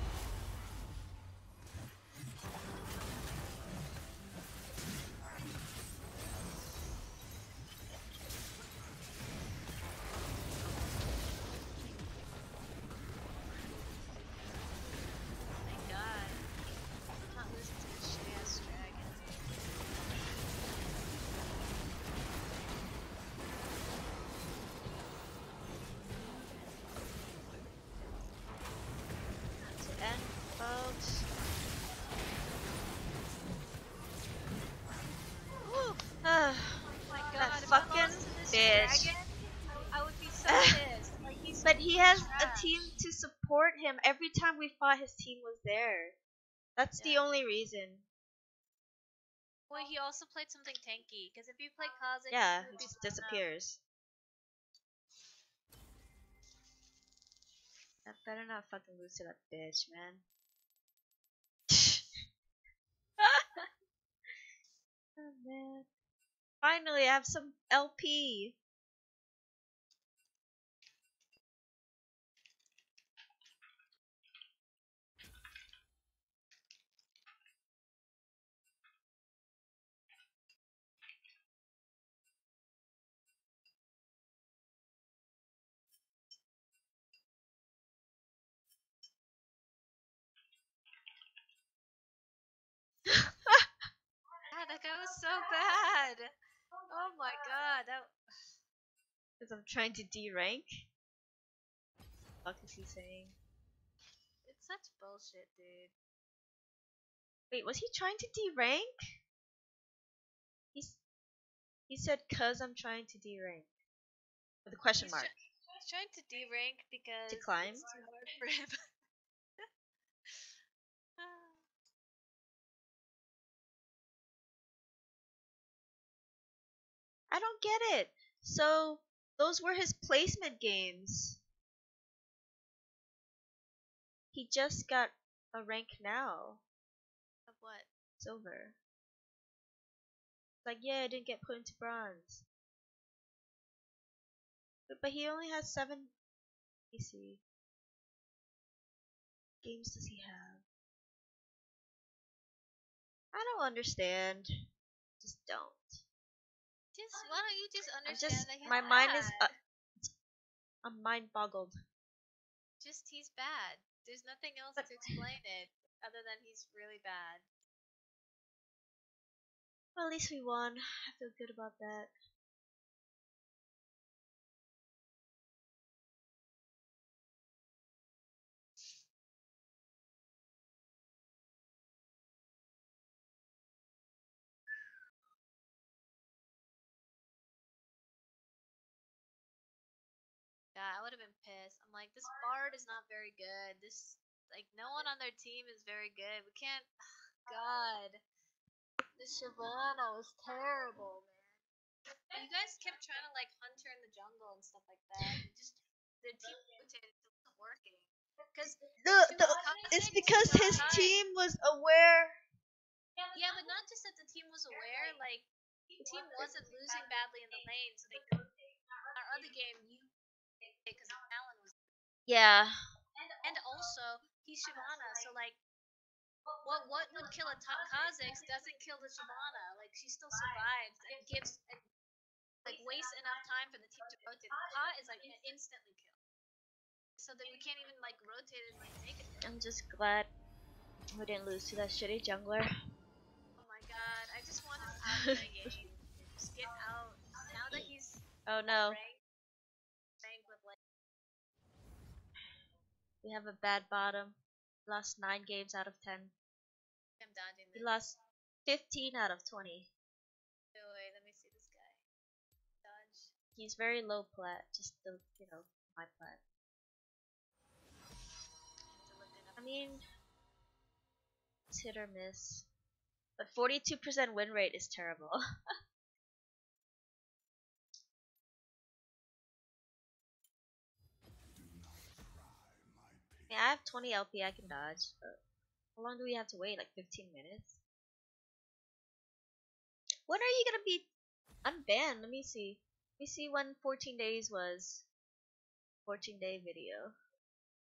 Him. Every time we fought, his team was there. That's the only reason. Well, he also played something tanky. Because if you play Kha'Zix, Yeah, you it would be just disappears. I better not fucking lose to that bitch, man. oh man. Finally, I have some LP. God, that guy was so bad. Oh my god, Because I'm trying to D rank. What is he saying? it's such bullshit, dude. Wait, was he trying to D rank? He's he said cuz I'm trying to D rank. With a question He's mark. he's trying to D rank because To climb? it's too hard for him. I don't get it. So those were his placement games. He just got a rank now. of what? Silver. Like, yeah, I didn't get put into bronze. But, but he only has seven. Let me see. Games does he have? I don't understand. Just don't. Just why don't you just understand just that he's my mind is uh, I'm mind boggled. just he's bad. There's nothing else But- to explain it other than he's really bad. Well, at least we won. I feel good about that. Would have been pissed. I'm like, this Bard is not very good. This like no one on their team is very good. We can't. God, this Shyvana was terrible, man. You guys kept trying to like hunt her in the jungle and stuff like that. And just the team rotated, wasn't working. Because The, the, it's because his team was aware. yeah, but not just that the team was aware. Like the team wasn't losing badly in the lane, so they. Our other game, you because Alan was Yeah. And also, he's Shyvana, so like, what what would kill a top Kha'Zix doesn't kill the Shyvana. Like, she still survives and gives and, like wastes enough time for the team to rotate. Ka is like instantly kill. So that we can't even like rotate and like take it. I'm just glad we didn't lose to that shitty jungler. Oh my god, I just want him out of the game. Just get out. Now that he's Oh no. ranked, ranked with like We have a bad bottom. Lost 9 games out of 10. him dodging We this. lost 15 out of 20. Wait, wait, let me see this guy. Dodge. He's very low plat, just the, you know, my plat. To look it up. I mean, it's hit or miss. But 42% win rate is terrible. yeah, I have 20 LP I can dodge. But how long do we have to wait? Like 15 minutes? When are you gonna be unbanned? Let me see. Let me see when 14 days was. 14 day video.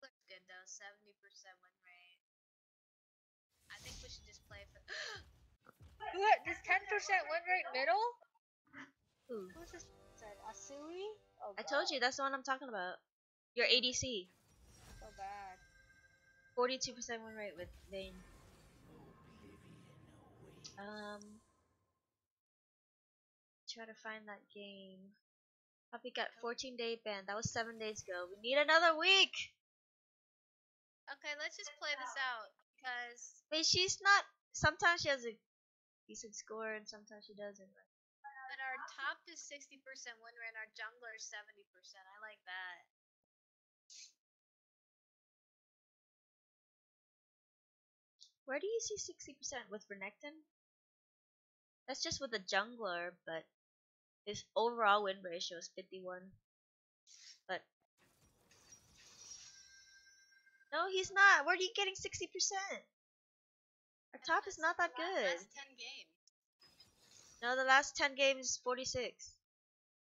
Looks good though, seventy percent win rate. I think we should just play for. what? This ten percent win rate middle? Ooh. Who's this? Said Asui? Oh, I told you, that's the one I'm talking about. Your ADC. So bad. 42% win rate with Vayne. Um, try to find that game. Puppy got 14 day ban. That was 7 days ago. We need another week! Okay, let's just play this out because Wait, she's not. Sometimes she has a decent score and sometimes she doesn't. but our top is sixty percent win rate, and our jungler is seventy percent. I like that. Where do you see 60% with Renekton? That's just with the jungler, but his overall win ratio is 51. But no, he's not. Where are you getting 60%? Our top is not that good. Last ten games. No, the last 10 games, 46.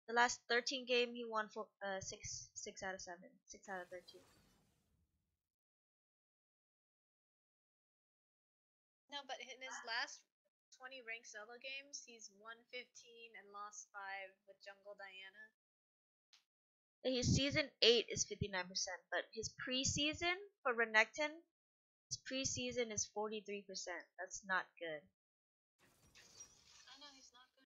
The last 13 game, he won for uh, 6 6 out of 7. 6 out of 13. Last 20 ranked solo games, he's won 15 and lost 5 with Jungle Diana. His season 8 is 59%, but his preseason for Renekton, his preseason is 43%. That's not good. I know he's not good.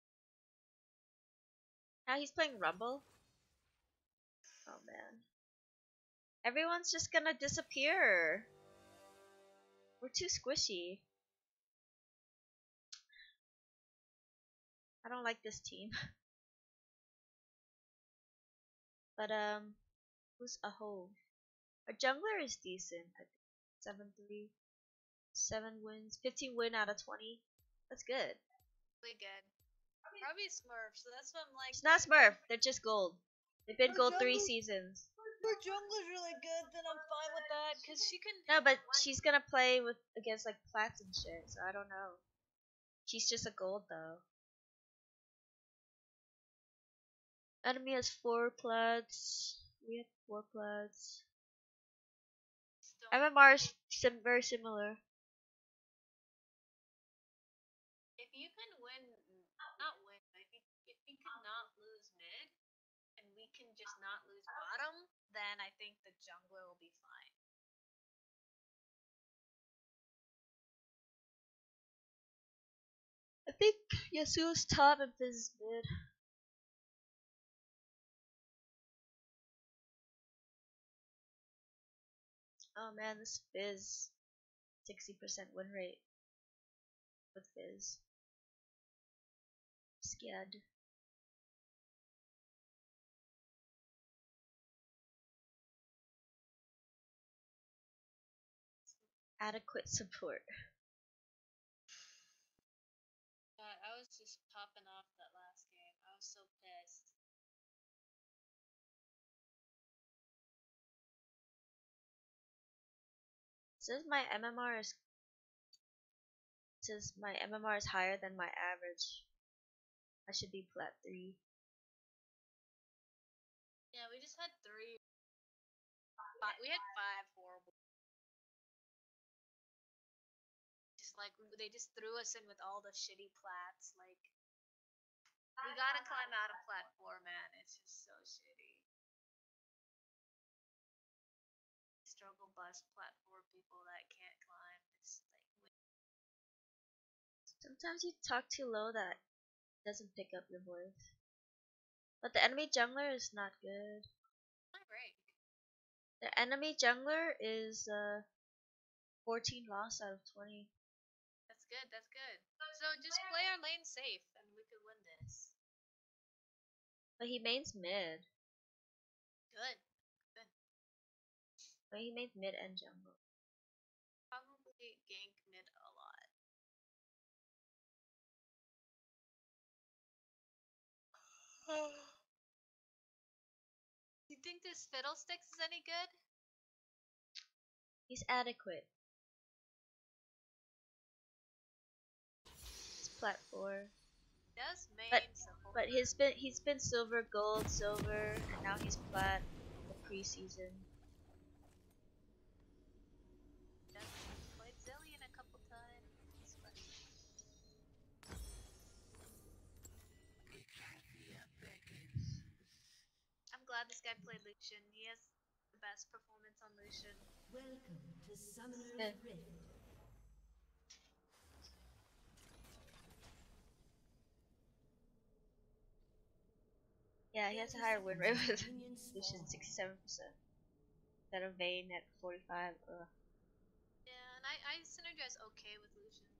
Now he's playing Rumble. Oh man. Everyone's just gonna disappear. We're too squishy. I don't like this team. but um who's a hove? Our jungler is decent. I think. 7 3. 7 wins. 15 win out of 20. That's good. Really good. Probably Smurf, so that's what I'm like. It's not Smurf, they're just gold. They've been Our gold three jungle- seasons. Her jungler's really good, then I'm fine with that, because she can. No, but she's gonna play with against like plats and shit, so I don't know. She's just a gold though. Enemy has four plats. We have four. Still, MMR is sim- very similar. if you can win, not win, but if you, if you can not lose mid, and we can just not lose bottom, then I think the jungler will be fine. I think Yasuo's top and Fizz is mid. Oh man, this Fizz. 60% win rate. With Fizz. Scared. Adequate support. Says my MMR is says my MMR is higher than my average. I should be plat three. Yeah, we just had three. Five, we had five horrible. Just like they just threw us in with all the shitty plats. Like we gotta climb out of plat four, man. It's just so shitty. Struggle bus plat Sometimes you talk too low that doesn't pick up your voice. But the enemy jungler is not good. rank. The enemy jungler is uh 14 loss out of 20. That's good. That's good. So just play our lane safe, and we could win this. But he mains mid. Good. But he mains mid and jungle. you think this Fiddlesticks is any good? He's adequate. It's plat 4. Does main But- simple. But he's been he's been silver, gold, silver, and now he's plat the preseason. Does played Zilean a couple times. But... I'm glad this guy played Lucian. He has the best performance on Lucian. Welcome to Summoner's Yeah. Rift. Yeah, he has a higher win rate with Minion Lucian, spawn. 67%. Instead of Vayne at 45. Ugh. Yeah, and I, I synergize okay with Lucian.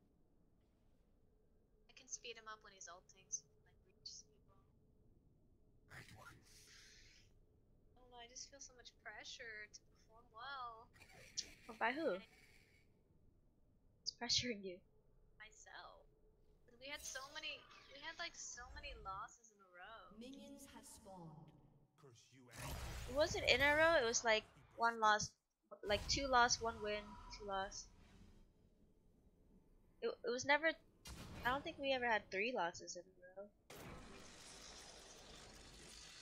I can speed him up when he's ulting, so he can like reach people. I don't know, I just feel so much pressure to perform well. Well, by who? It's pressuring you? Myself. We had so many. We had like so many losses in a row. Minions have spawned. Curse you It wasn't in a row. It was like one loss, like two loss, one win, two loss. It, it was never. I don't think we ever had three losses in a row.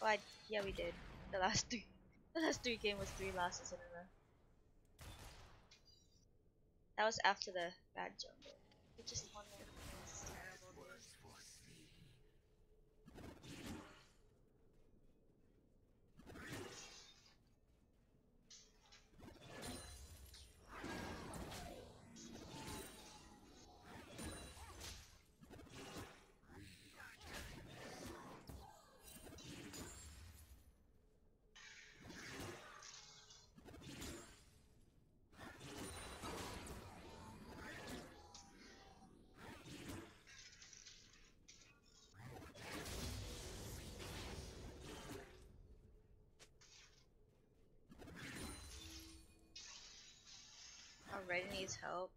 Oh, I, yeah, we did. The last three. The last three game was three losses in a row. That was after the bad jungle. Just. Already needs help,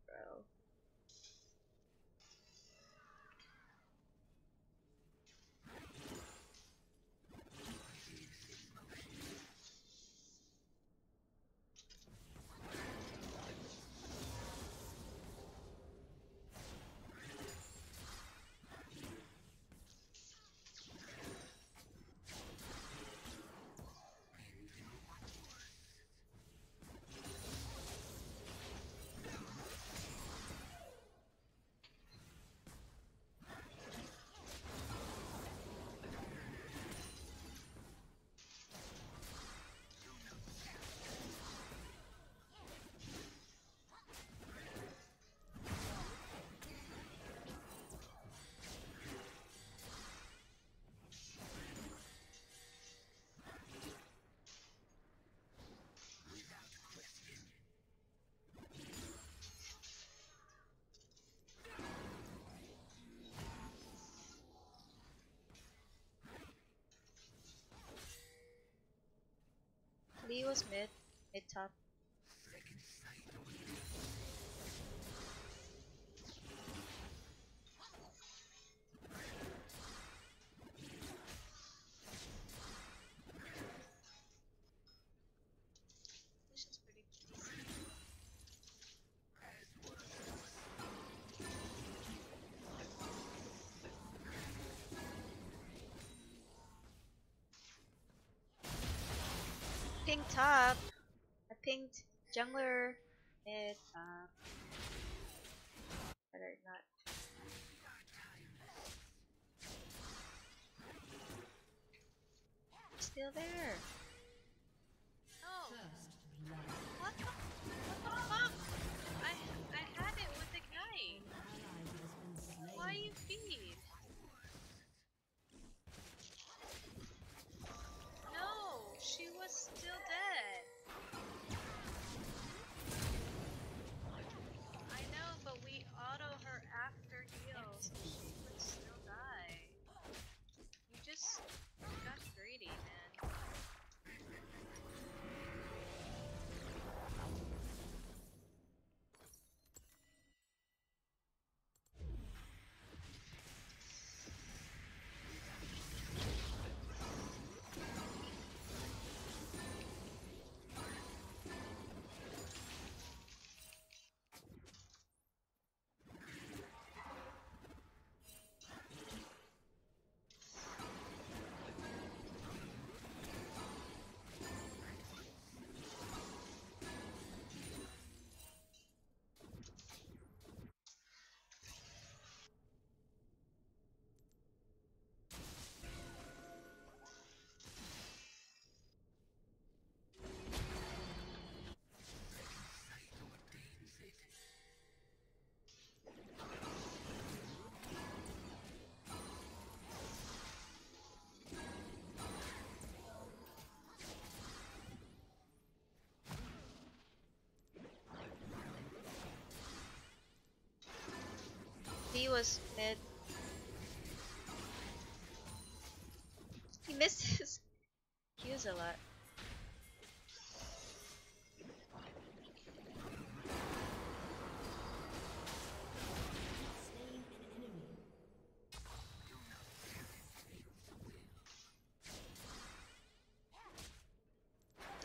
was mid, mid top. Pink top. I pinged jungler mid. Better uh, not. Still there. was mid. He misses Qs a lot.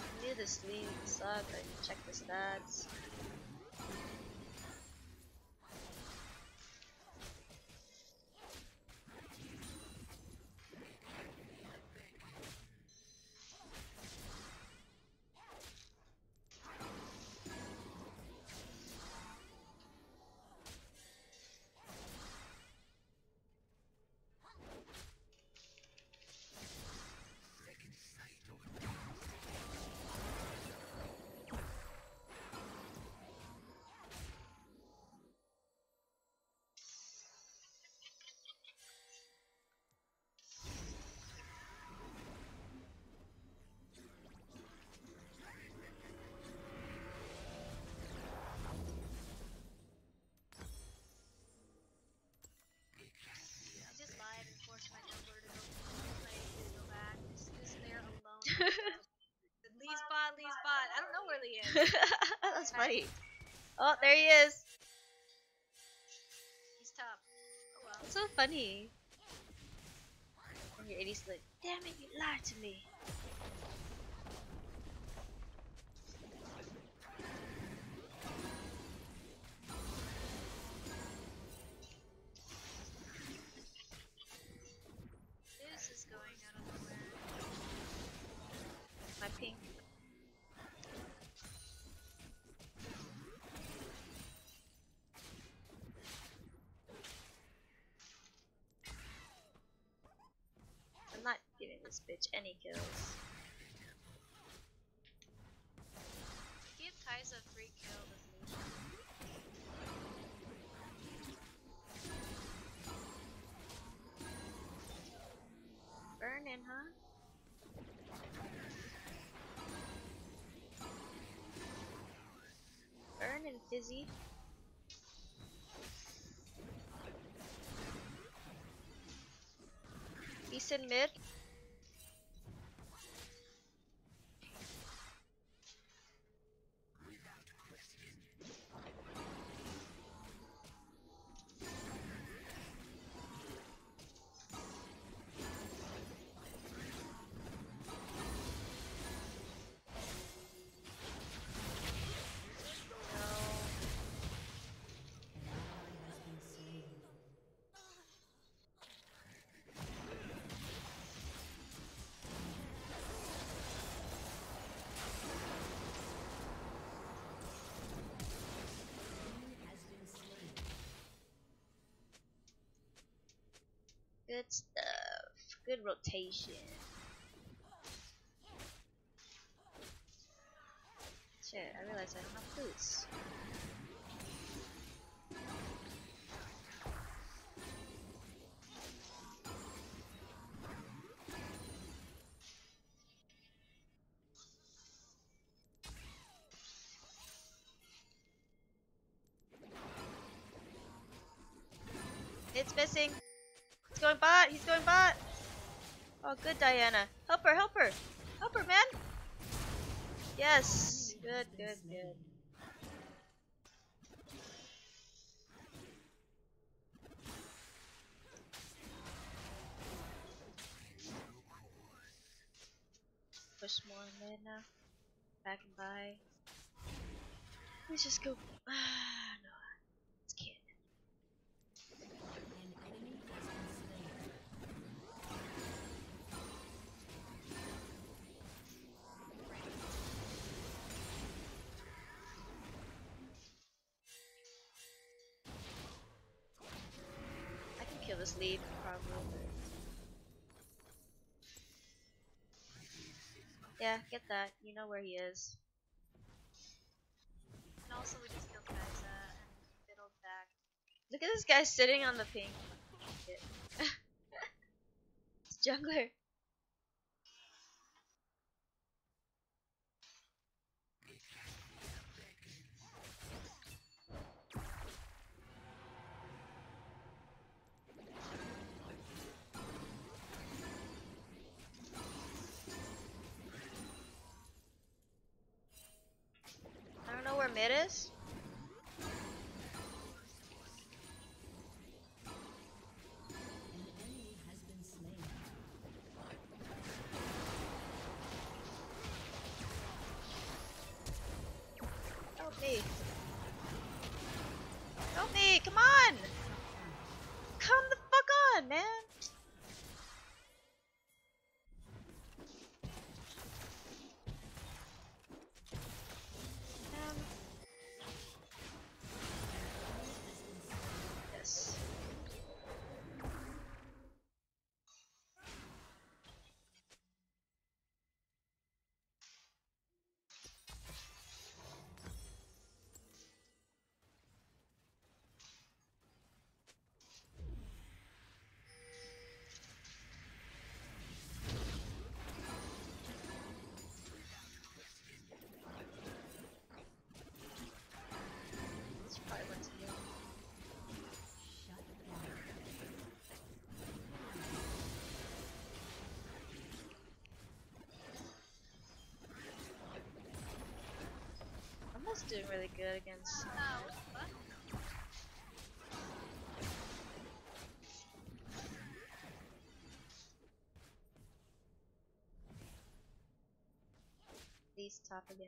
I knew this lead sucked, I checked the stats. That's funny. Oh, there he is. He's top. Oh well. That's so funny. And your 80's like, damn it, you lied to me. Bitch any kills. Give Kai'Sa a free kill with. Burning, huh? Burning, Fizzy. Decent mid. Good stuff. Good rotation. Shit, I realized I don't have boots. It's missing. Going bot. He's going bot. Oh, good, Diana. Help her, help her. Help her, man. Yes. Good, good, good. Yeah, get that. You know where he is. And also we just killed and fiddled back. Look at this guy sitting on the pink. It's jungler. Jungle doing really good against. What the fuck? These top again.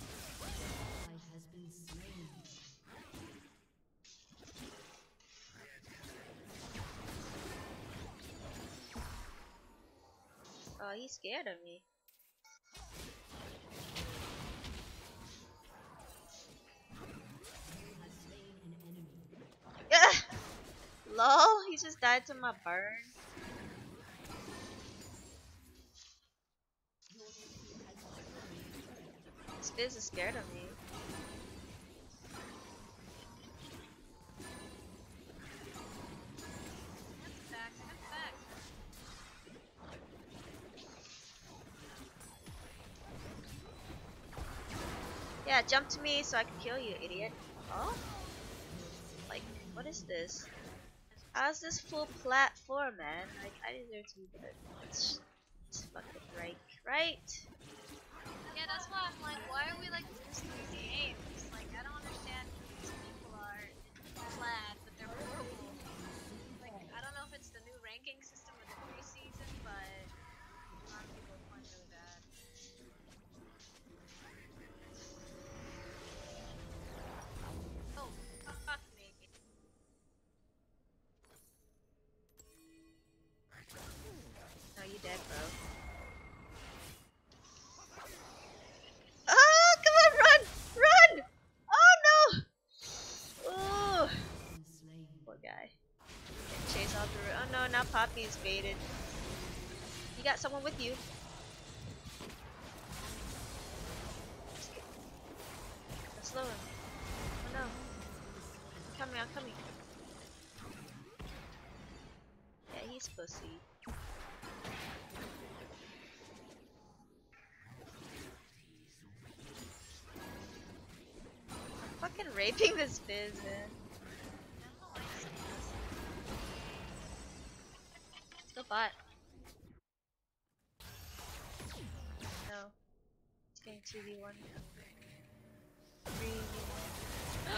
ally has been slain. Oh, he's scared of me. Died to my burn. This is scared of me. Yeah, jump to me so I can kill you, idiot. Oh? Like, what is this? How's this full platform, man? Like, I deserve to be good. It's, it's fucking right, right? Yeah, that's why I'm like, why are we like losing these is baited. You got someone with you. Slow him. Oh no. I'm coming, I'm coming. Yeah, he's pussy. I'm fucking raping this man. It's getting 2v1. 3v1.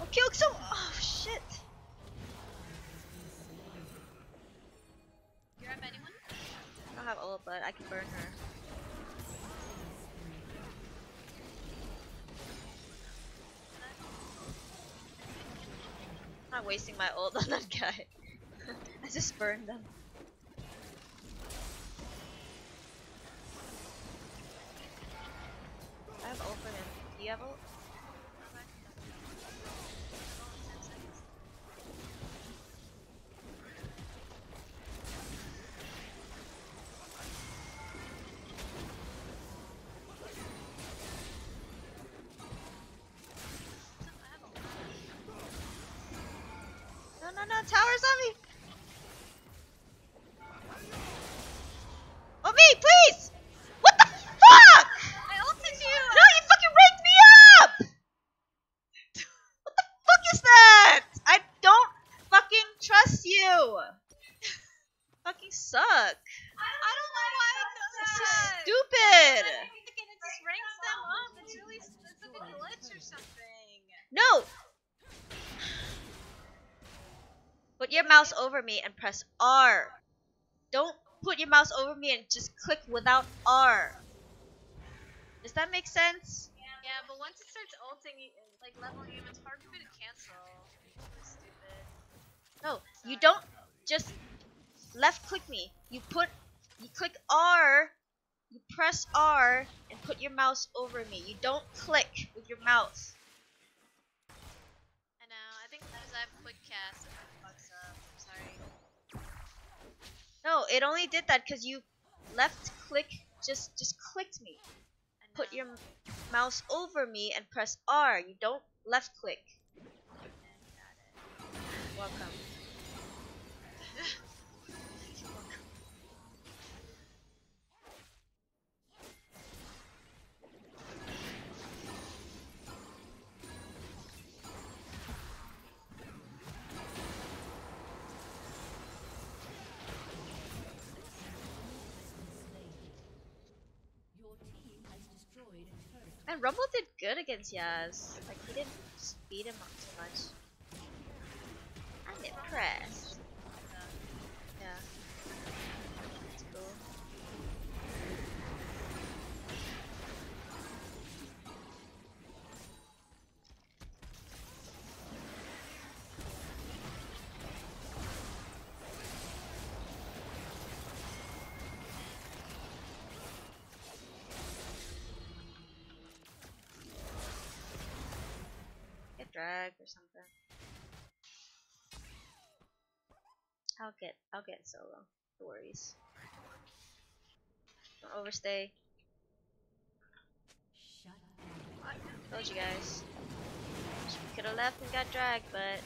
oh, killed some. Oh, shit. You have anyone? I don't have ult, but I can burn her. I'm not wasting my ult on that guy. I just burned them. Mouse over me and press R. Don't put your mouse over me and just click without R. Does that make sense? Yeah, but once it starts ulting, like leveling you, it's hard for me to cancel. It's stupid. No, you don't just left click me. You put, you click R, you press R, and put your mouse over me. You don't click with your mouse. It only did that because you left click, just just clicked me. I Put your mouse over me and press R. You don't left click. Welcome. good against Yaz. Like he didn't speed him up too much. I'm impressed. I'll get I'll get solo. No worries. Don't overstay. Shut down. Told you guys. We could have left and got dragged, but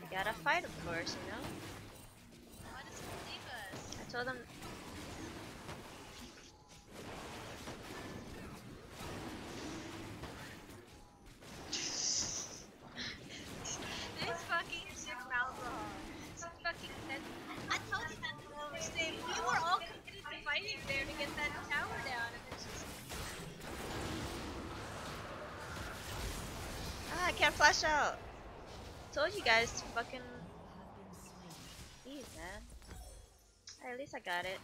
we gotta fight, of course, you know. Why does he leave us? I told them. Out. Told you guys to fucking slain. man. Hey, at least I got it.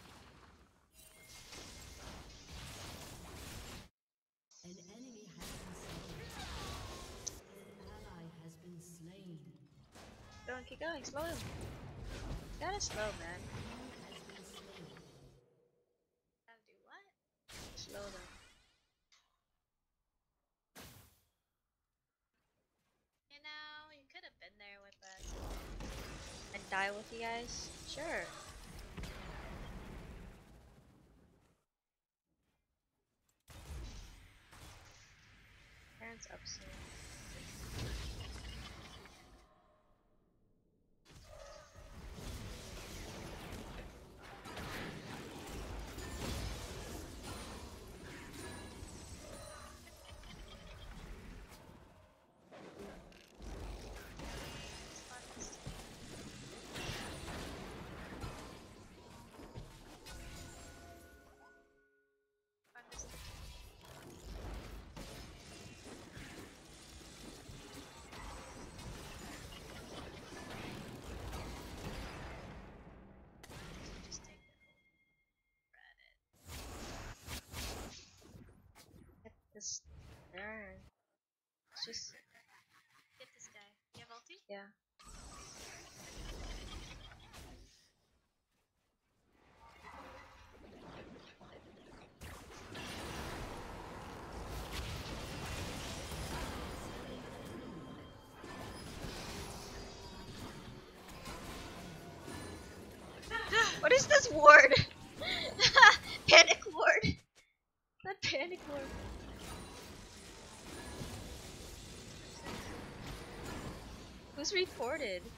An enemy has been slain. An ally has been slain. Go and keep going. Slow him. Gotta slow, man. Has been slain. Gotta do what? Slow them. You know, you could have been there with us. And die with you guys? Sure. Parents soon. Yeah. what is this ward? panic ward. That panic ward. Who's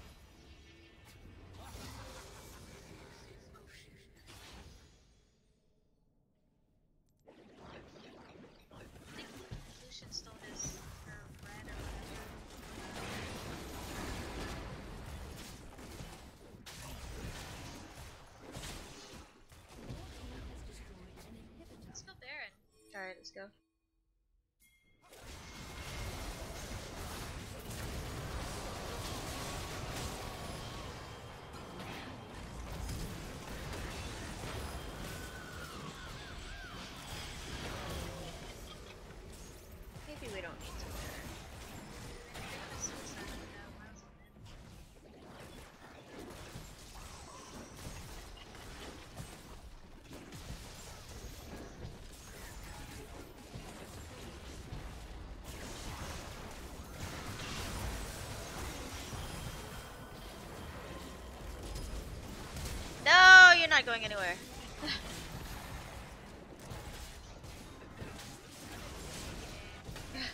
not going anywhere.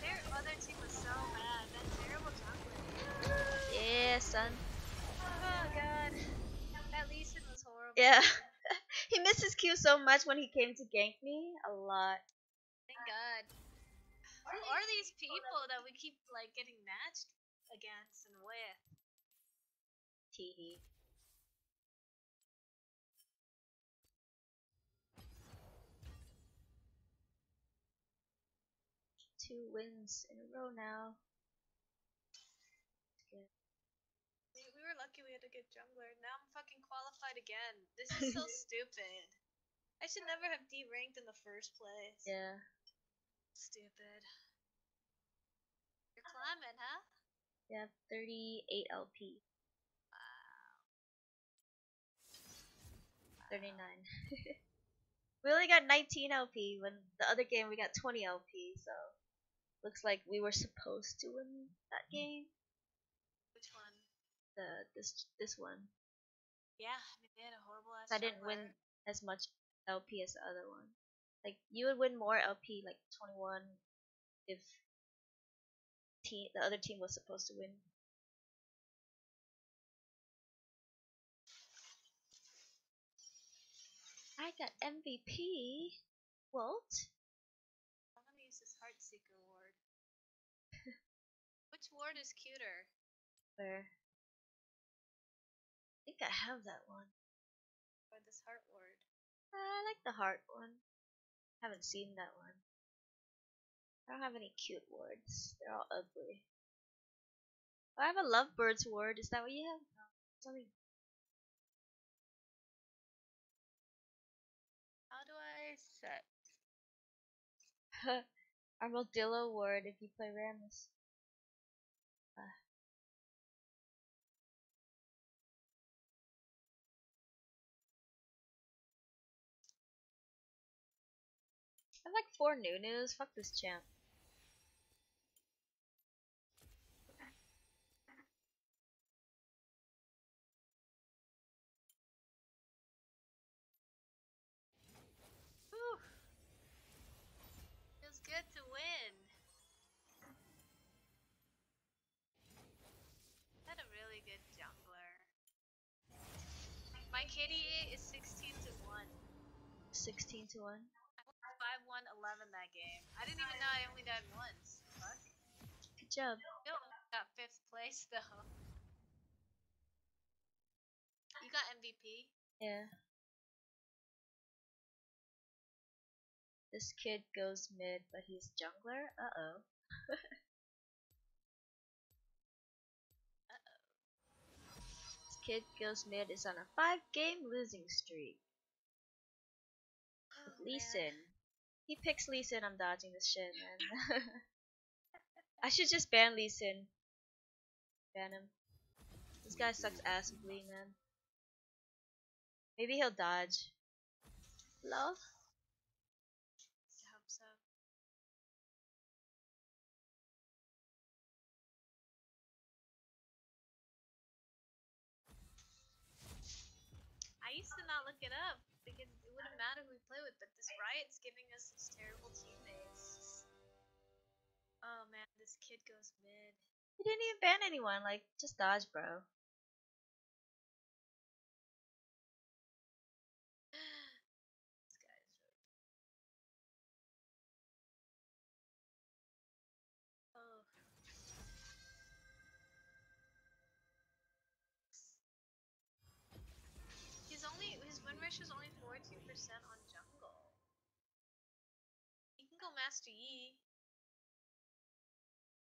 Their other team was so bad. That terrible jungler. Yeah, son. Oh god. That Lee Sin was horrible. Yeah. he missed his Q so much when he came to gank me. A lot. Thank god. Who are these people that we keep like getting matched against and with? Teehee. Wins in a row now. Good. We, we were lucky we had a good jungler. Now I'm fucking qualified again. This is so stupid. I should never have D ranked in the first place. Yeah. Stupid. You're climbing, huh? Yeah, 38 LP. Wow. 39. we only got 19 LP when the other game we got 20 LP, so looks like we were supposed to win that mm-hmm. game. Which one? The this this one. Yeah, I mean they had a horrible ass. I didn't win as much LP as the other one. Like you would win more LP, like 21, if team the other team was supposed to win. I got MVP. Walt. I'm gonna use this Heartseeker ward. Which is cuter? Where? I think I have that one. Or this heart ward? Uh, I like the heart one. Haven't seen that one. I don't have any cute wards. They're all ugly. Oh, I have a lovebirds ward. Is that what you have? No. Something. How do I set? Armadillo ward if you play Rammus. I like four new news. Fuck this champ. Whew. Feels good to win. Had a really good jungler. My KDA is 16 to 1. 16 to 1. 5 1 11 that game. I didn't even know I only died once. Fuck. Good job. Still got 5th place though. You got MVP? Yeah. This kid goes mid, but he's jungler? Uh oh. Uh-oh. This kid goes mid is on a five game losing streak. Oh, Lee man. Sin. He picks Lee Sin, I'm dodging this shit, man. I should just ban Lee Sin. Ban him. This guy sucks assively, man. Maybe he'll dodge. Love? I hope so. I used to not look it up because it wouldn't matter who we play with, but this Riot's giving us such terrible teammates. Oh man, this kid goes mid. He didn't even ban anyone, like, just dodge, bro. Master Yi.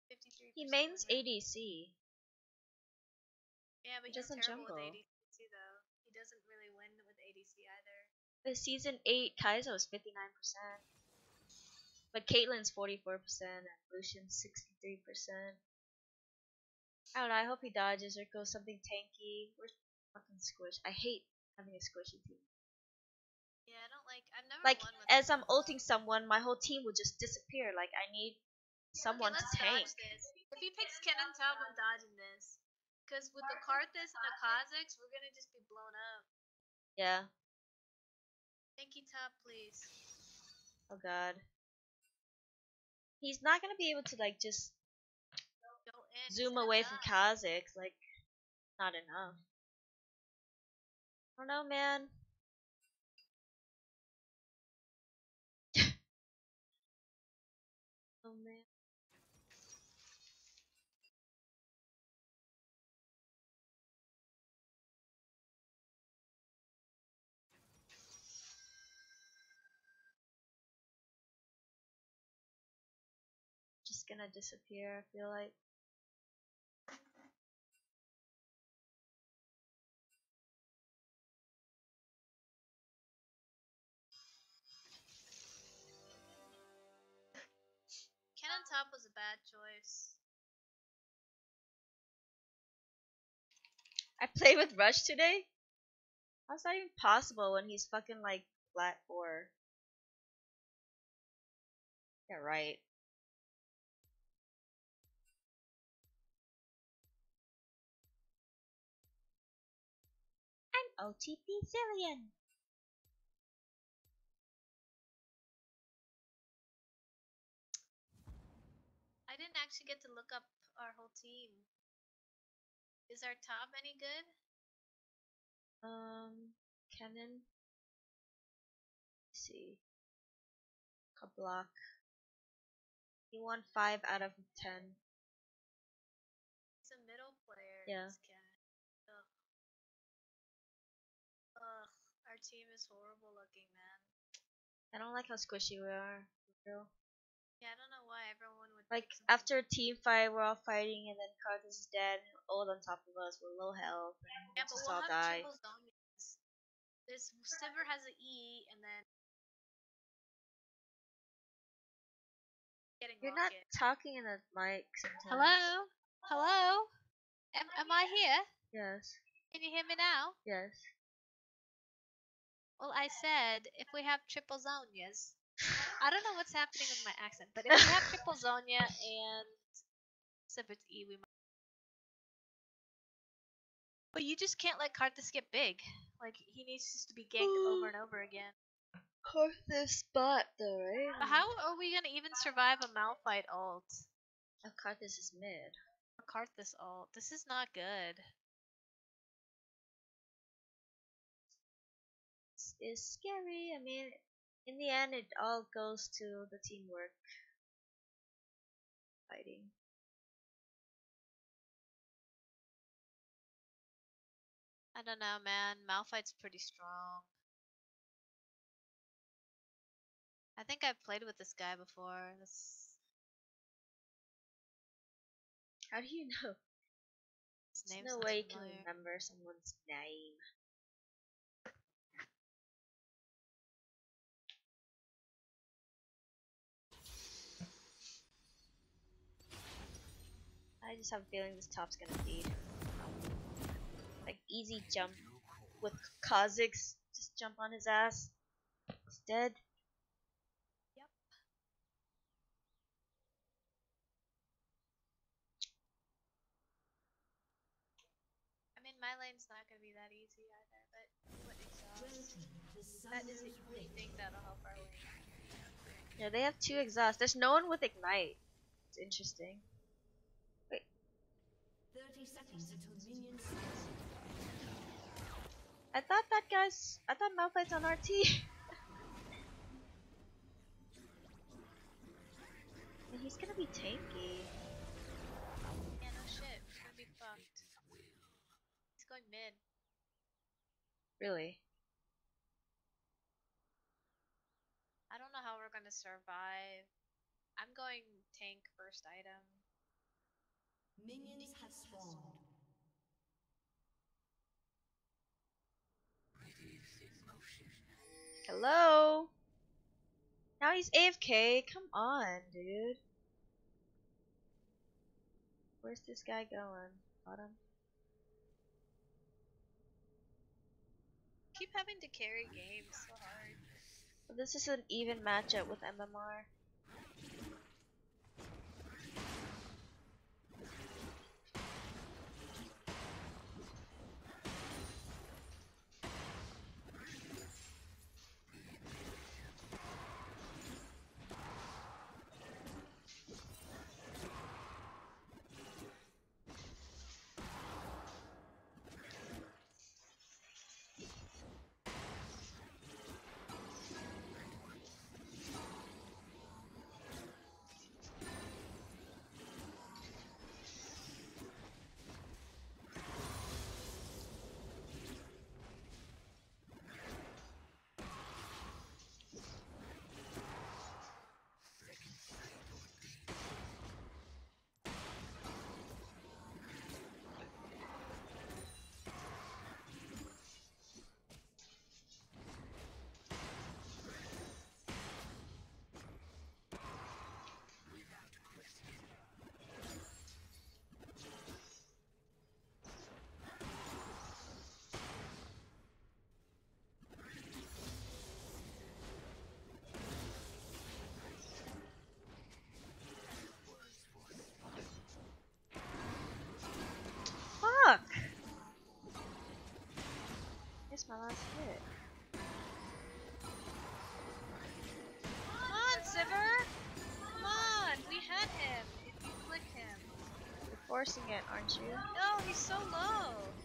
53%. He mains. ADC. Yeah, but he he's doesn't terrible jungle. with ADC though. He doesn't really win with ADC either. The season 8 Kai'Sa is 59%. But Caitlyn's 44% and Lucian's 63%. I don't know, I hope he dodges or goes something tanky. Where's fucking Squish? I hate having a squishy team. Yeah, I don't like. I've never Like, as. I'm ulting someone, my whole team will just disappear. Like, I need someone okay, to tank. If he picks Kennen Top, I'm dodging this. Because with the Karthus and the Kha'Zix, we're gonna just be blown up. Yeah. Tanky top, please. Oh god. He's not gonna be able to, like, just zoom away from. Kha'Zix. Like, not enough. I don't know, man. Gonna disappear, I feel like. Kennen Top was a bad choice. I played with Rush today? How's that even possible when he's fucking like plat four? Yeah, right. OTP Zilean. I didn't actually get to look up our whole team. Is our top any good? Um, Kennen. Let's see. Kablock. He won 5 out of 10. He's a middle player. Yeah. This guy. Ugh. Ugh. Our team is horrible looking, man. I don't like how squishy we are. for. Yeah, I don't know why everyone would Like, after a team fight, we're all fighting, and then Karthus is dead, and old on top of us, we're low health, and Yeah, we but we'll all have die. triple Zhonya's. This Sivir has an E, and then getting You're rocket. not talking in the mic sometimes. Hello, hello. Am am I here? Yes. Can you hear me now? Yes. Well, I said if we have triple Zhonya's. I don't know what's happening with my accent, but if we have triple Zhonya and Sivir's E, we might. But you just can't let Karthus get big. Like he needs just to be ganked over and over again. Karthus spot, though, right? But how are we gonna even survive a Malphite ult? Oh, Karthus is mid. A Karthus ult. This is not good. It's scary. I mean, in the end, it all goes to the teamwork. Fighting. I don't know, man. Malphite's pretty strong. I think I've played with this guy before. This How do you know? his There's name's no way you can remember someone's name. I just have a feeling this top's gonna feed. Like easy jump with Kha'Zix. Just jump on his ass. He's dead. Yep. I mean, my lane's not gonna be that easy either, but what exhaust? That is the only thing that'll help our lane. Yeah, they have two exhausts. There's no one with ignite. It's interesting. 30 seconds until minions I thought that guy's. I thought Malphite's on RT. And he's gonna be tanky. Yeah, no shit. We're gonna be fucked. He's going mid. Really? I don't know how we're gonna survive. I'm going tank first item. Minions have spawned. Hello? Now he's AFK. Come on, dude. Where's this guy going? Bottom? Keep having to carry games so hard. But this is an even matchup with MMR. My last hit. Come on, Sivir! Come on! We had him! If you click him. You're forcing it, aren't you? No, he's so low!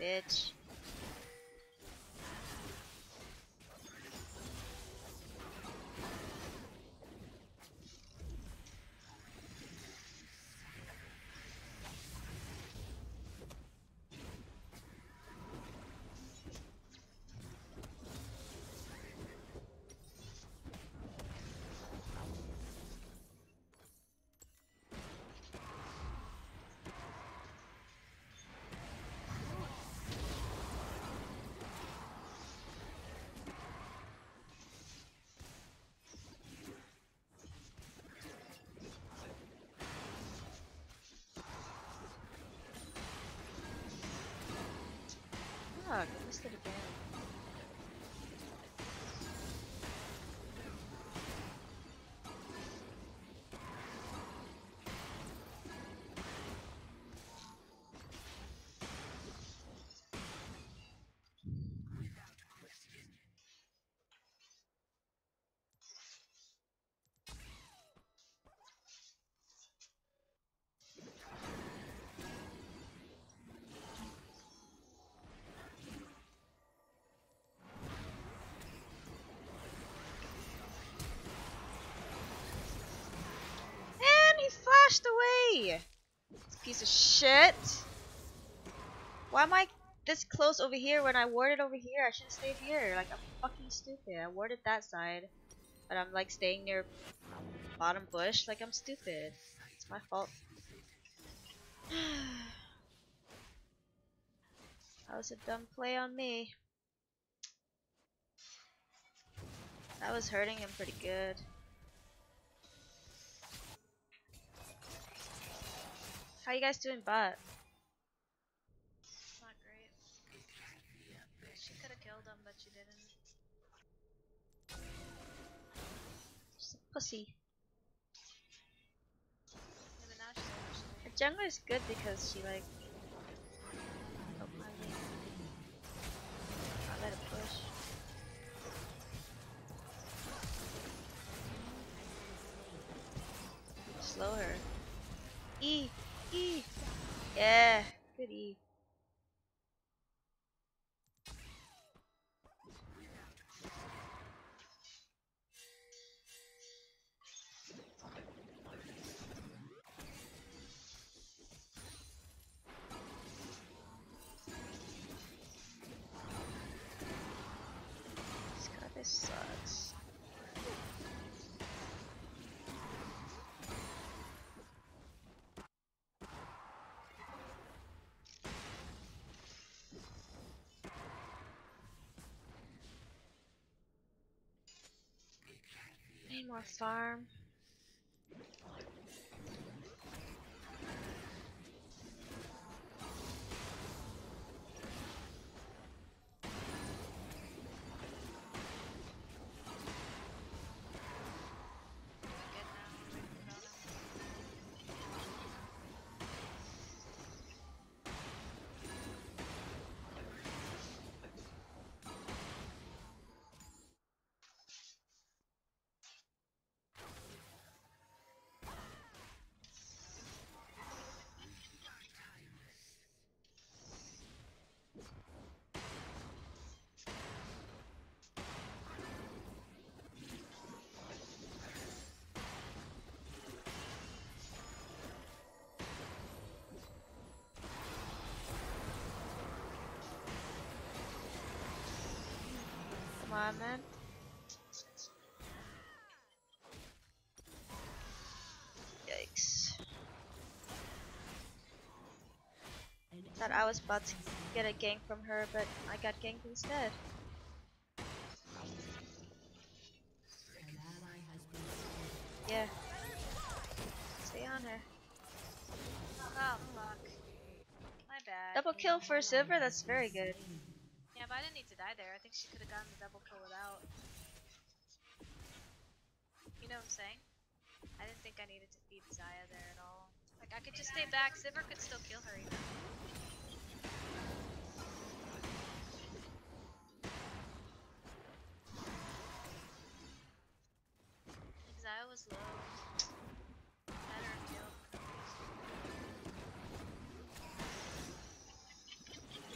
Bitch. Missed it again. Piece of shit! Why am I this close over here when I warded over here? I should have stayed here. Like, I'm fucking stupid. I warded that side. But I'm like staying near bottom bush. Like, I'm stupid. It's my fault. that was a dumb play on me. That was hurting him pretty good. How you guys doing but? Not great. She could have killed him, but she didn't. Just a pussy. Yeah, but now she's The jungler is good because she like. Oh. I let it push. Slow her. E! E! Yeah! Good E. more farm. moment. Yikes. Thought I was about to get a gank from her, but I got ganked instead. Yeah. Stay on her. Oh, fuck. My bad. Double kill for Sivir? That's very good. Could just stay back. Sivir could still kill her even. Like, Xayah was low. Better kill.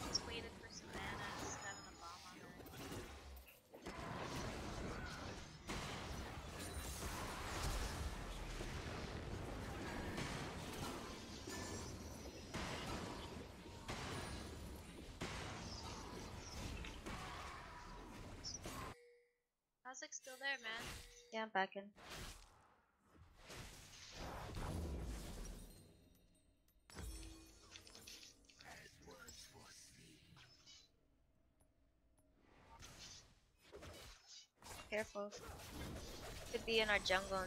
Just waited for some mana instead of a bomb on her. Still there, man. Yeah, I'm back in. Careful. Could be in our jungle.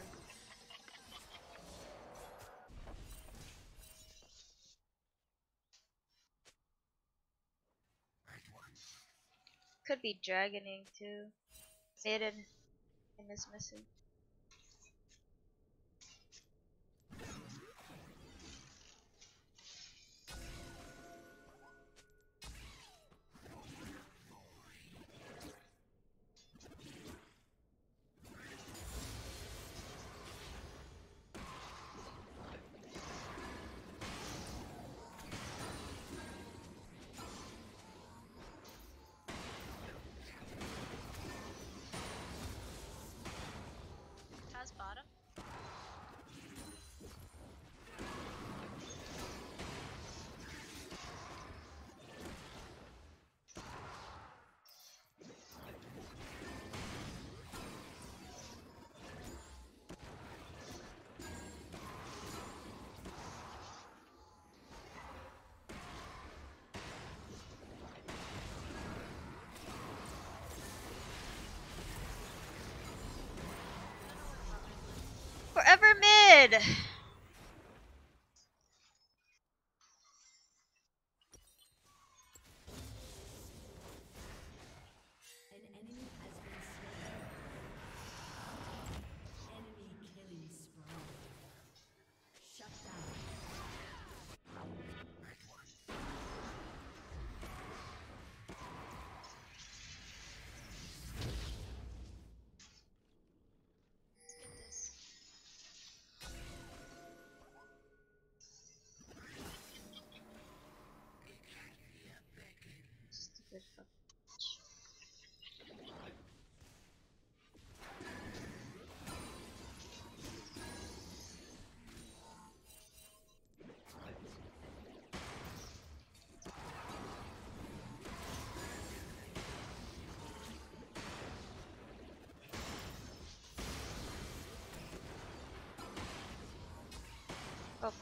Could be dragoning too. Maiden and is missing. Forever Of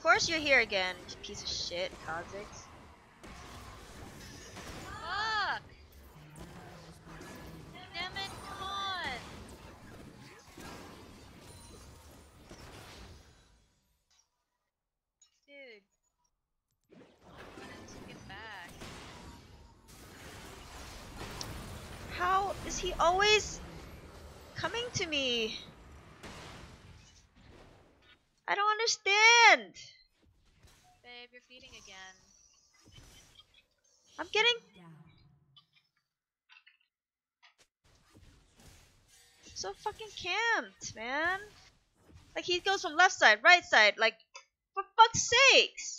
course you're here again, piece of shit, Kha'Zix. Always coming to me? I don't understand. Babe, you're feeding again. I'm getting so fucking camped, man. Like he goes from left side, right side, like for fuck's sakes.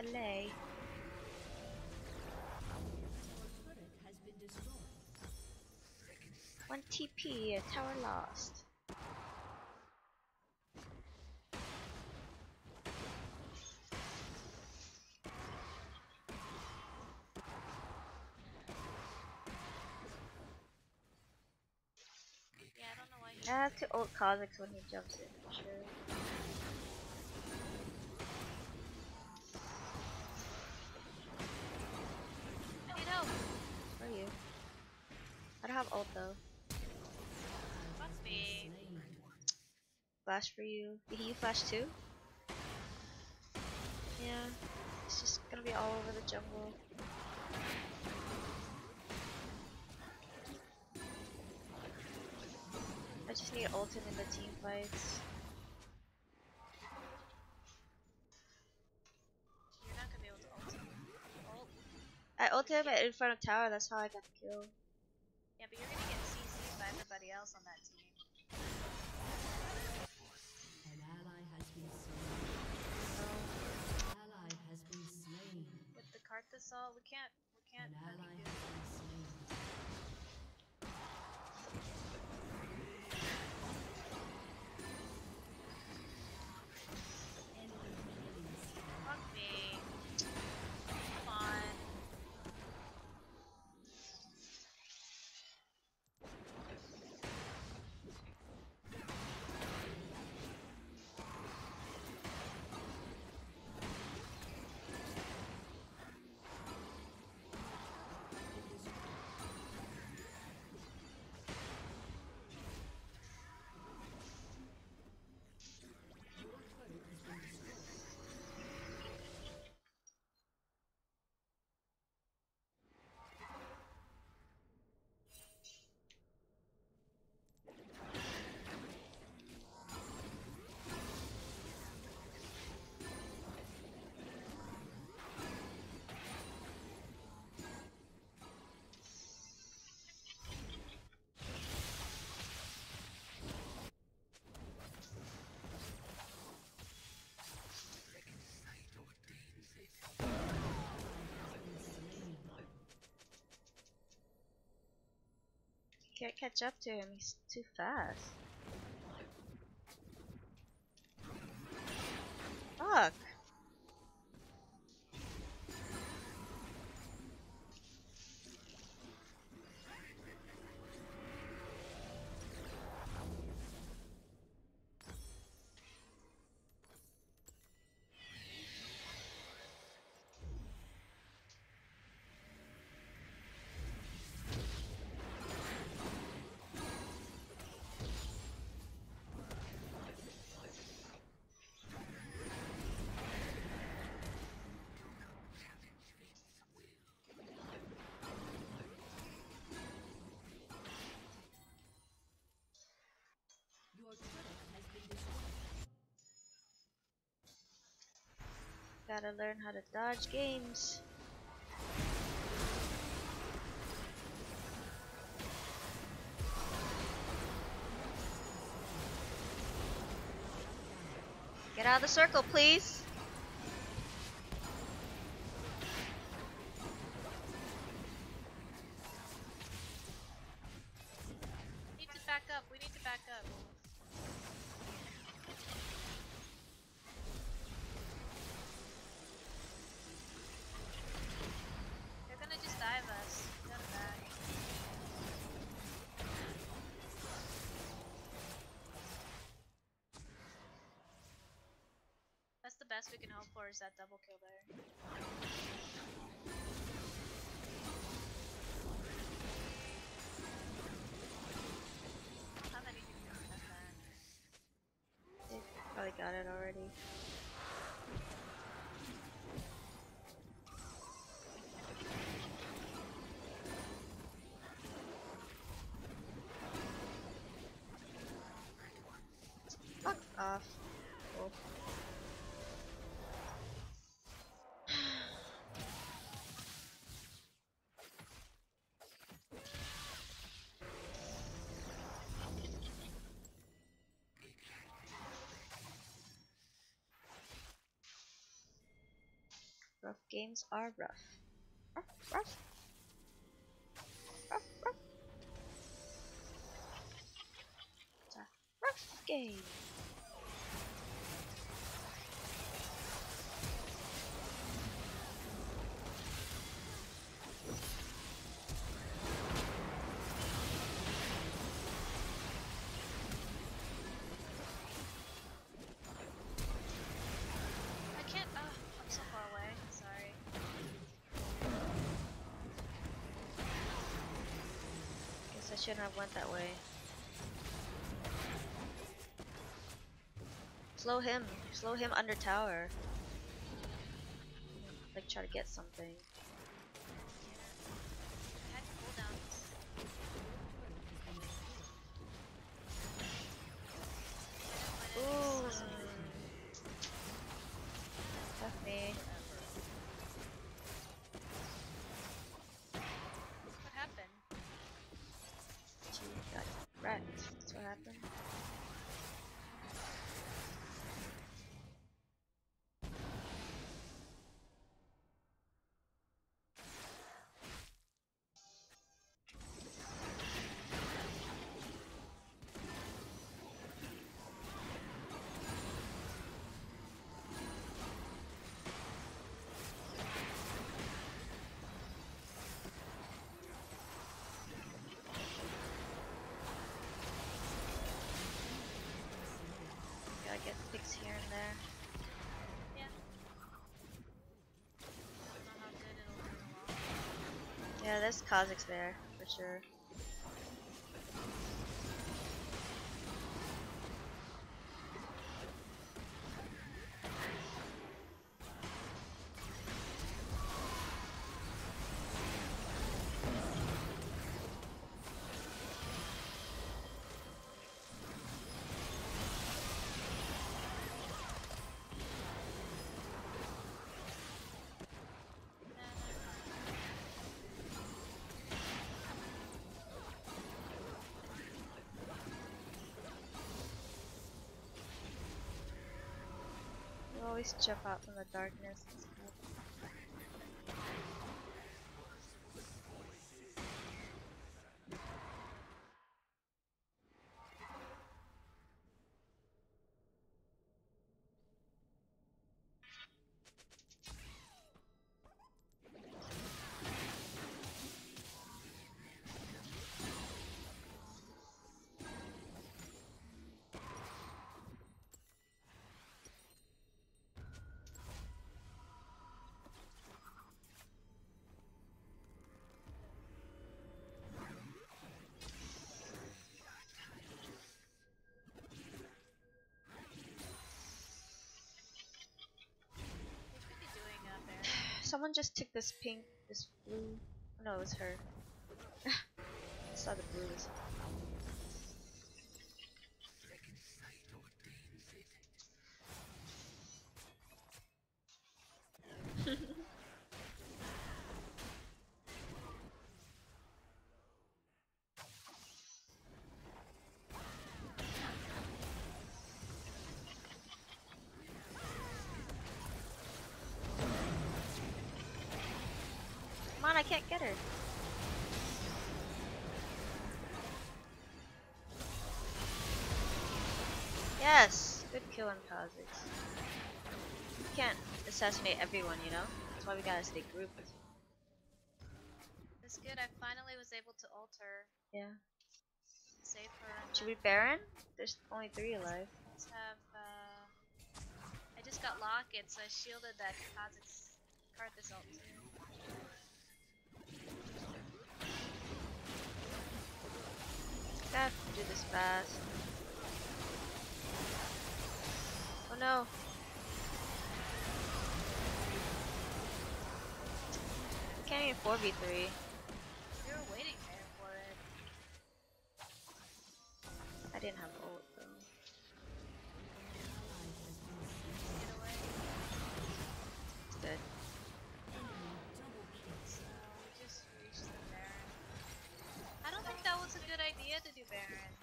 Delay. turret has been destroyed. One TP, a tower lost. Yeah, I don't know why he. Uh, I have to ult Kha'Zix when he jumps in, for sure. Flash for you. Did he flash too? Yeah. It's just gonna be all over the jungle. I just need ult in the team fights. You're not gonna be able to ult. Ult? I ulted him in front of tower, that's how I got the kill. Can't, we can't Can't catch up to him, he's too fast. Fuck! Gotta learn how to dodge games. Get out of the circle, please. Best we can hope for is that double kill there. I don't have anything that. They probably got it already. Fuck off. Rough games are rough. Shouldn't have went that way. Slow him. Slow him under tower. Like try to get something. The long Yeah, there's Kha'Zix there, for sure. Always jump out from the darkness. Someone just took this pink, this blue. No, it was her. I saw the blues. On You can't assassinate everyone, you know? That's why we gotta stay grouped. It's good. I finally was able to alter, Yeah. save her. Should we Baron? There's only three alive. let's have. Uh, I just got Locket, so I shielded that Kha'Zix card this ult. Gotta have to do this fast. No. We can't even 4v3. We were waiting there for it. I didn't have ult though. Get away. It's dead. So we just reached the Baron. I don't think that was a good idea to do Baron.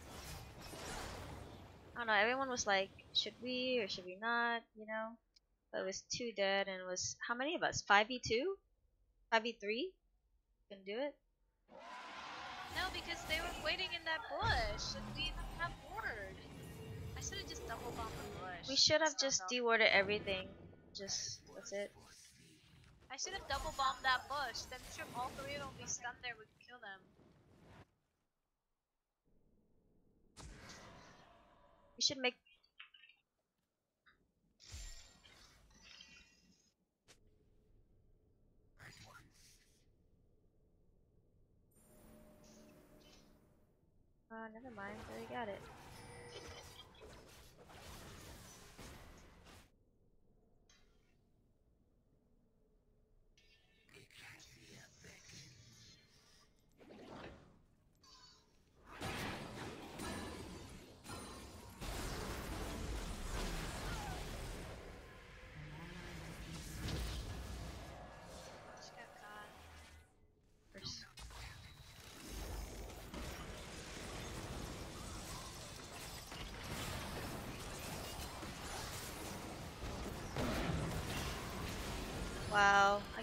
I don't know, everyone was like, should we or should we not, you know? But it was two dead and it was, how many of us? 5v2? 5v3? Can do it? No, because they were waiting in that bush, and we didn't have ward. I should have just double bombed the bush. We should have just helpful. dewarded everything. Just, that's it. I should have double bombed that bush. Then sure all three of them be stunned there. We could kill them. We should make Uh, never mind. I got it.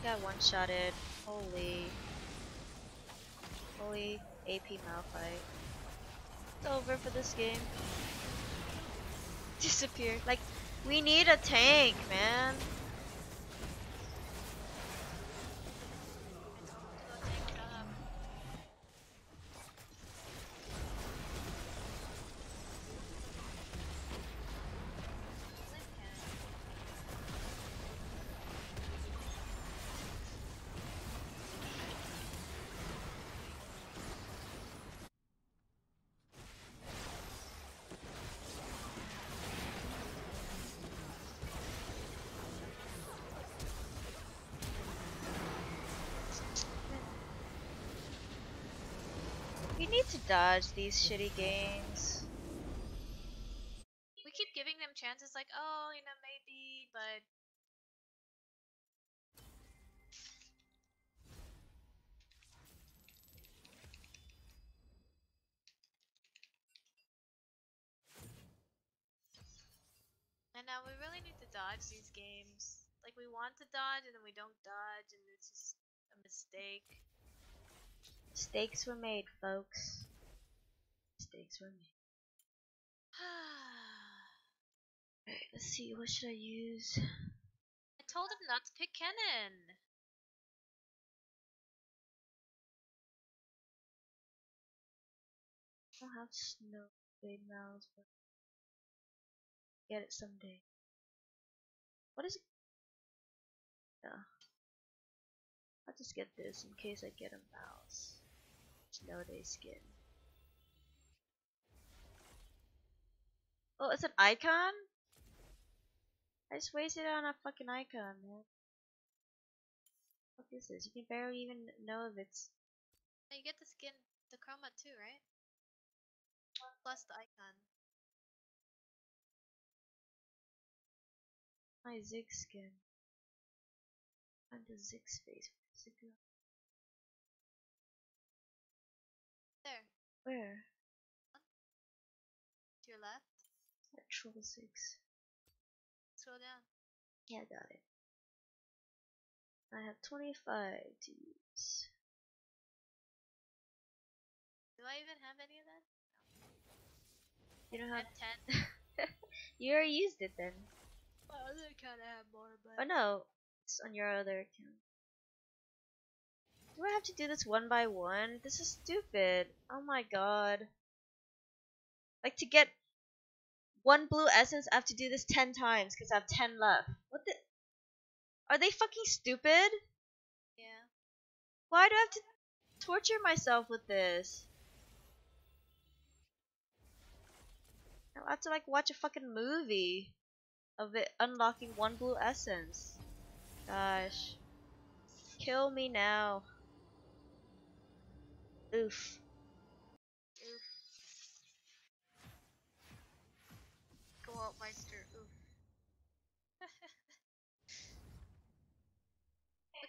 Got one shotted. Holy. Holy AP Malphite. It's over for this game. Disappear. Like, we need a tank, man. Dodge these shitty games. We keep giving them chances like, oh, you know, maybe, but And now we really need to dodge these games. Like we want to dodge and then we don't dodge and it's just a mistake. Mistakes were made, folks. Mistakes were made. Alright, let's see, what should I use? I told him not to pick Kennen. I don't have snow blade mouse, but get it someday. What is it? Yeah. I'll just get this in case I get a mouse. Snow day skin. Oh, it's an icon? I just wasted it on a fucking icon, man. What is this? You can barely even know if it's you get the skin, the chroma too, right? Plus the icon. my Zig skin. And the Zig's face. Where's it go? There, Where? to your left. Actual Ziggs. Scroll down. Yeah, I got it. I have 25 to use. Do I even have any of that? You don't have. have 10. you already used it then. My other account I have more, but. Oh no, it's on your other account. Do I have to do this one by one? This is stupid. Oh my god. Like to get one blue essence, I have to do this ten times because I have ten left. What the? Are they fucking stupid? Yeah. Why do I have to torture myself with this? I have to like watch a fucking movie of it unlocking one blue essence. Gosh. Kill me now. Oof.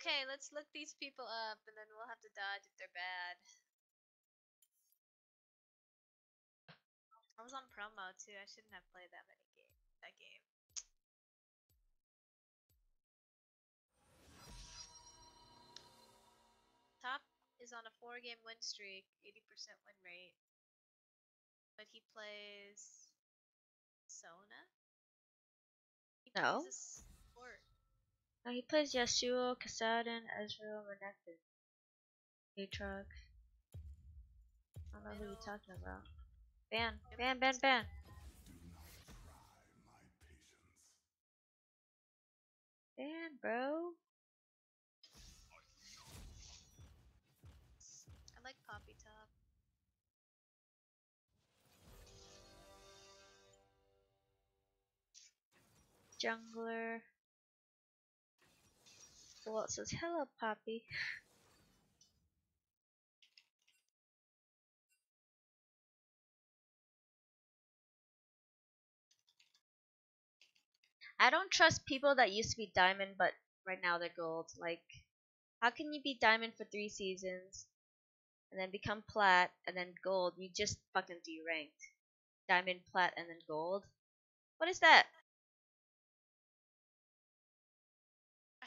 Okay, let's look these people up and then we'll have to dodge if they're bad. I was on promo too. I shouldn't have played that many game that game. Top is on a four game win streak, 80% win rate. But he plays Sona? He No. plays. Now he plays Yasuo, Kassadin, Ezreal, Renekton. Aatrox. I don't know who you're talking about. Ban, ban, ban, ban. Ban, bro. I like Poppy Top. Jungler. Else says hello, Poppy? I don't trust people that used to be diamond, but right now they're gold. Like, how can you be diamond for three seasons, and then become plat, and then gold? You just fucking deranked. Diamond, plat, and then gold. What is that?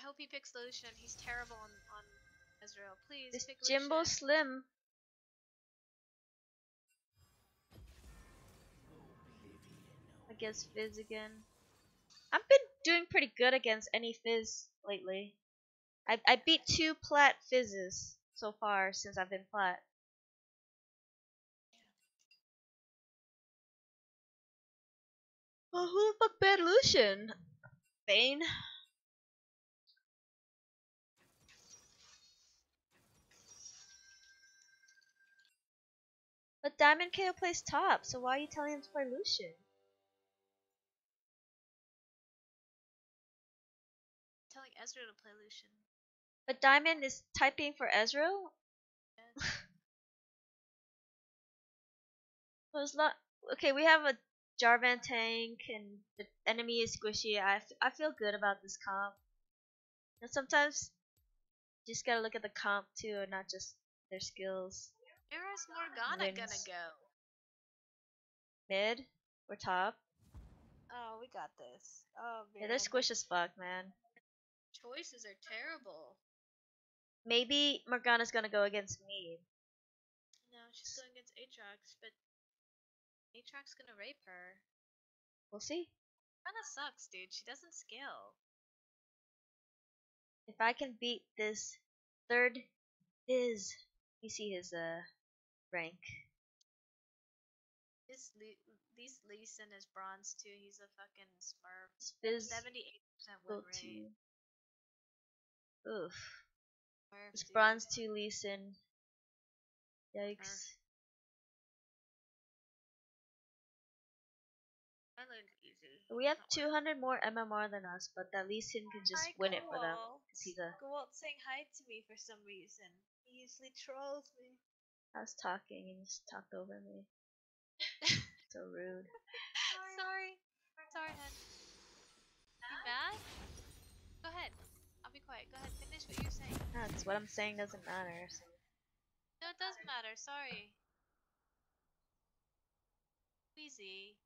Hope he picks Lucian. He's terrible on, on Ezreal. Please This pick Jimbo Lucian. Slim. Against Fizz again. I've been doing pretty good against any Fizz lately. I I beat two plat Fizzes so far since I've been plat. Oh, who the fuck banned Lucian? Bane? But Diamond KO plays top, so why are you telling him to play Lucian? telling Ezreal to play Lucian. But Diamond is typing for Ezreal? Not. Okay, we have a Jarvan tank, and the enemy is squishy. I, f- I feel good about this comp. And sometimes you just gotta look at the comp too, and not just their skills. Where is Morgana gonna go? Mid or top. Oh, we got this. Oh, Yeah, they're squish as fuck, man. Choices are terrible. Maybe Morgana's gonna go against me. No, she's going against Aatrox, but Aatrox gonna rape her. We'll see. Kinda sucks, dude. She doesn't scale. If I can beat this third Fizz, you see his uh rank. This Le- these Lee Sin is bronze too. He's a fucking smurf. Fizz Seventy-eight percent win rate. oof. Smurf, It's dude. bronze to Lee Sin. Yikes. I learned easy. We have 200 more MMR than us, but that Lee Sin can just Hi, win it for them. He's a. Gold saying hi to me for some reason. He usually trolls me. I was talking and he just talked over me. so rude. Sorry. Sorry, hun. You mad? Go ahead. I'll be quiet. Go ahead. Finish what you're saying. That's what I'm saying doesn't matter. So. No, it does matter. Sorry. Easy.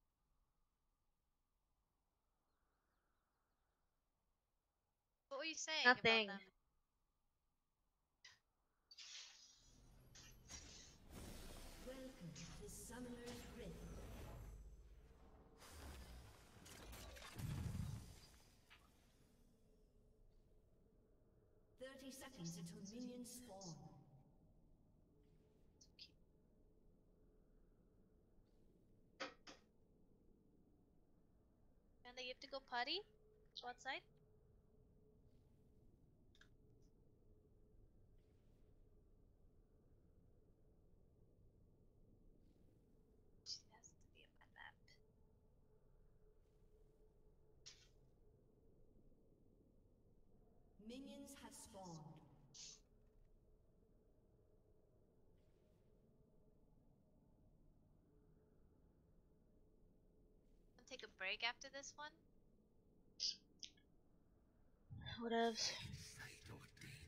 What were you saying Nothing. Seconds until minions spawn. And you have to go potty? Go outside? She has to be on my map. Minions have spawned. Wanna take a break after this one? Whatevs.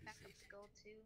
Back up to gold too.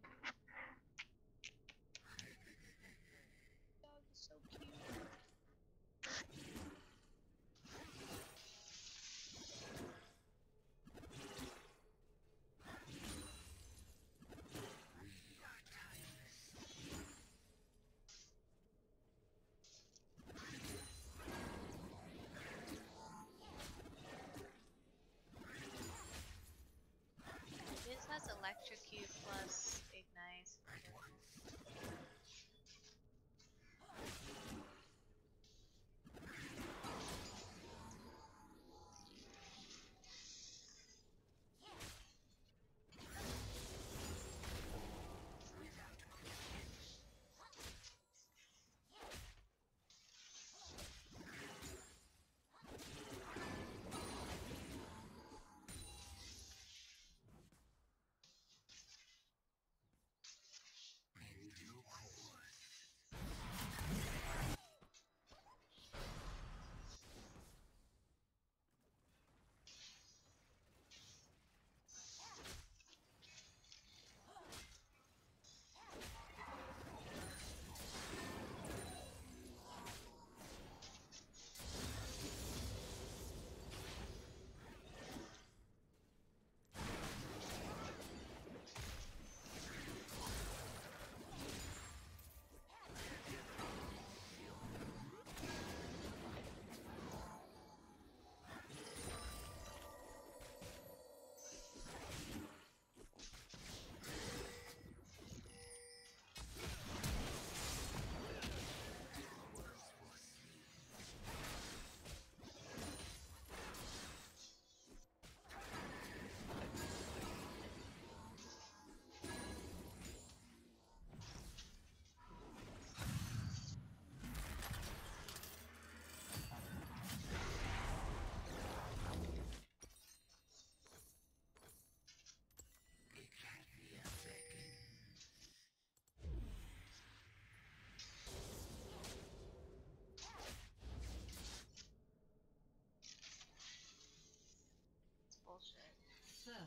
First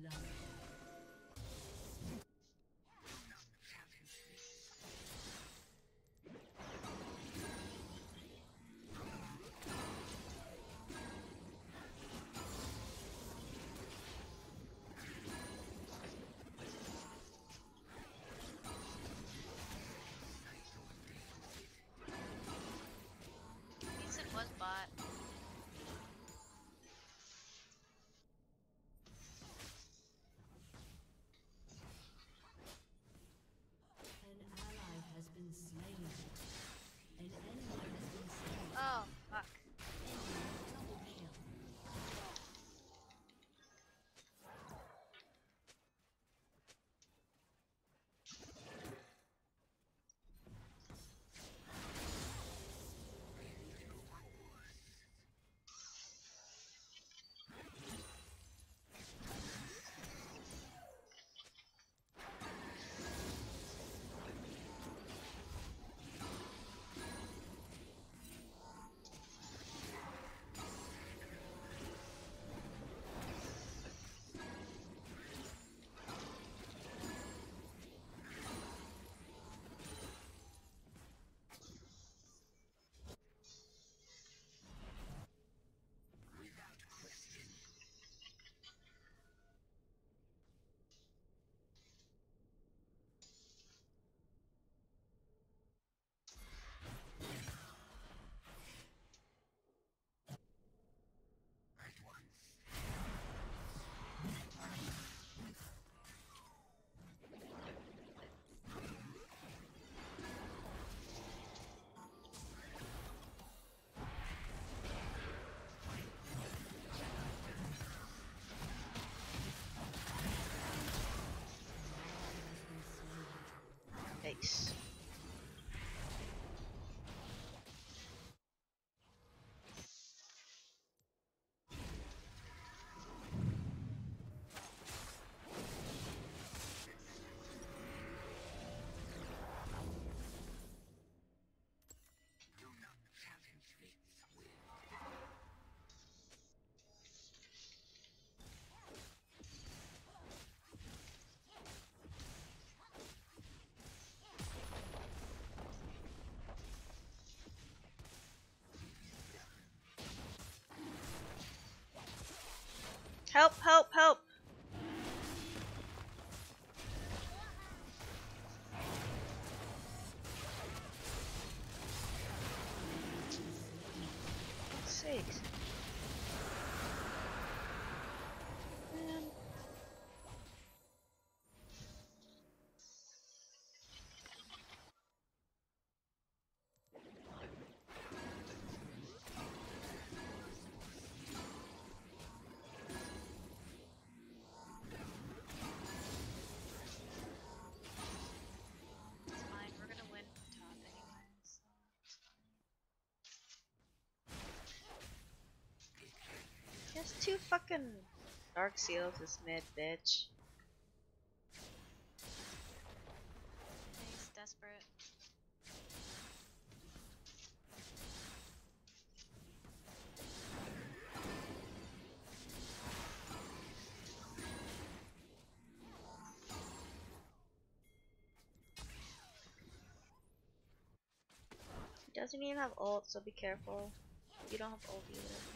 blood. Was bot. place. Help, help, help! Two fucking dark seals, this mid bitch. He's desperate. He doesn't even have ult, so be careful. You don't have ult either.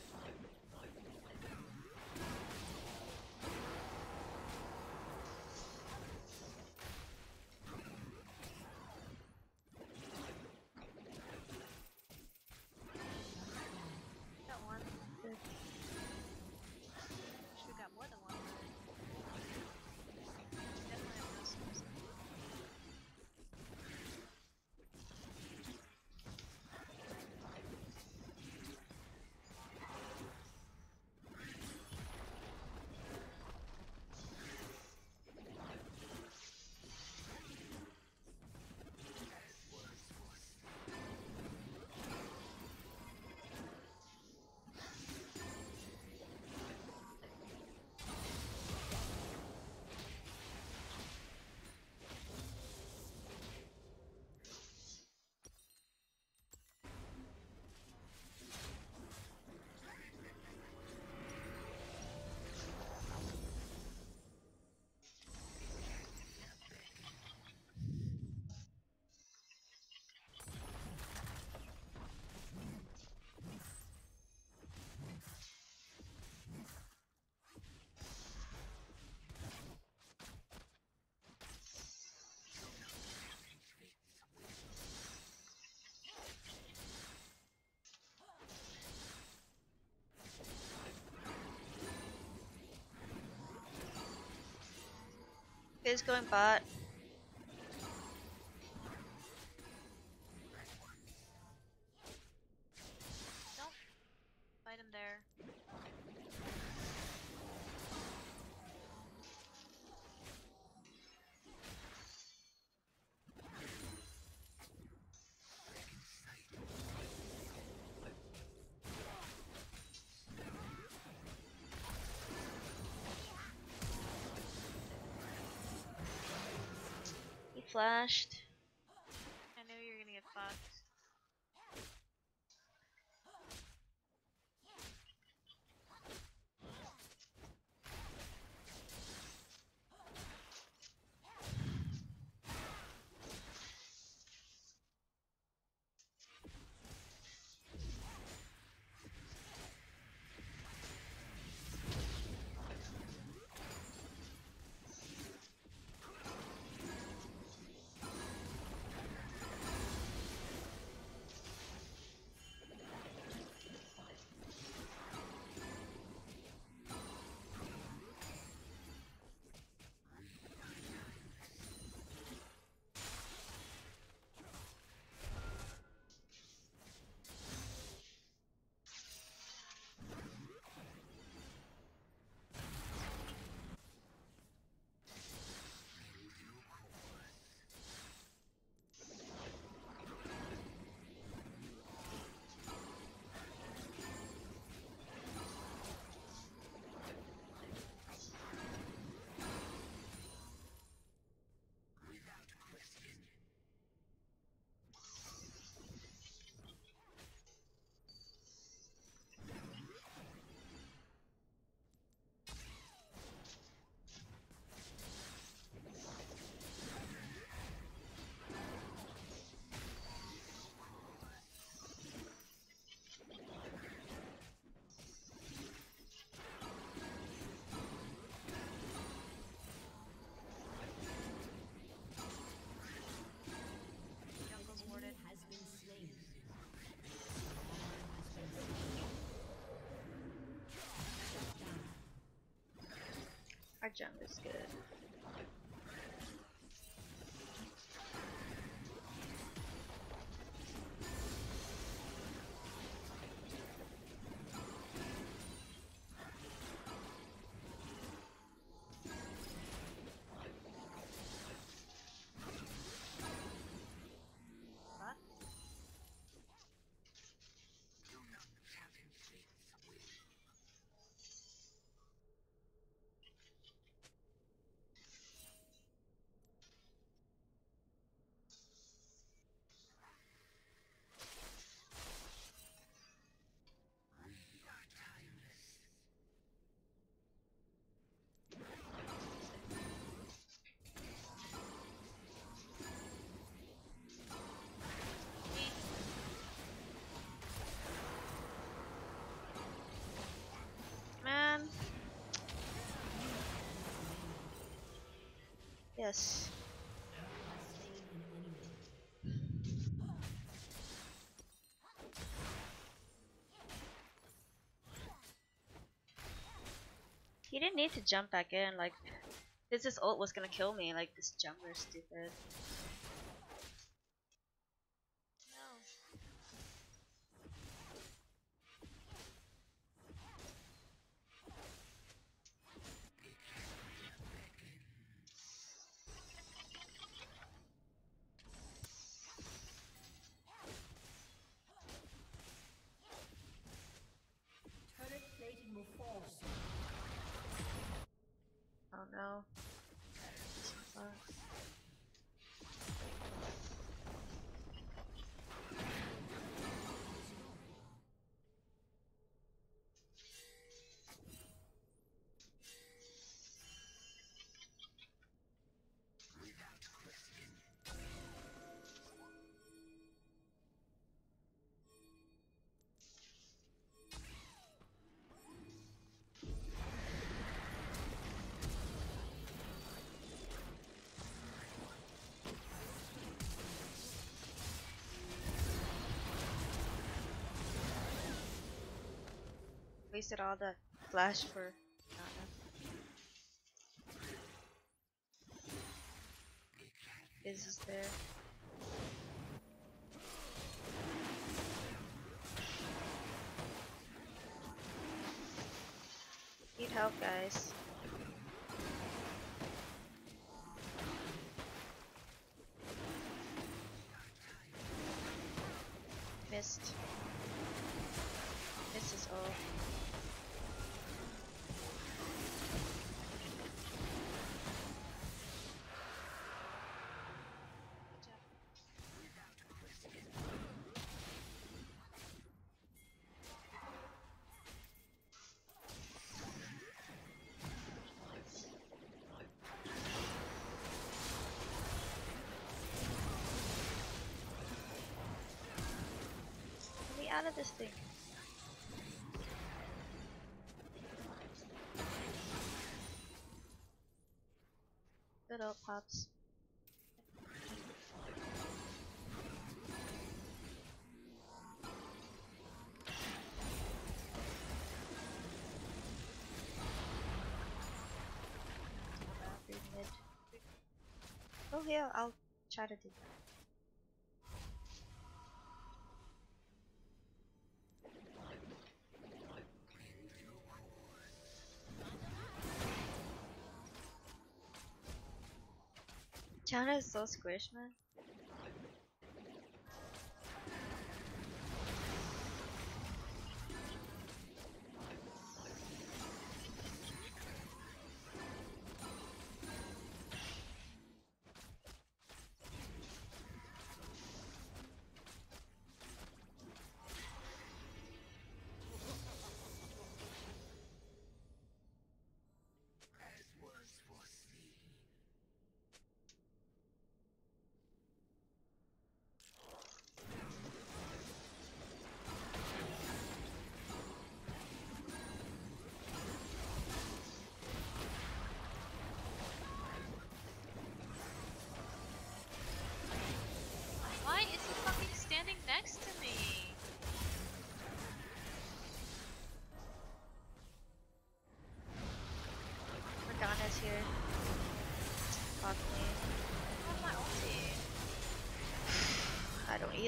Fizz going bot. Flashed. Jungler's good. Yes. He didn't need to jump back in, like, this his ult was gonna kill me, like, this jungler's stupid. Wasted all the flash for. Is is there? Need help, guys. Out of this thing. Good old pops. Oh yeah, I'll try to do that. China is so squish, man.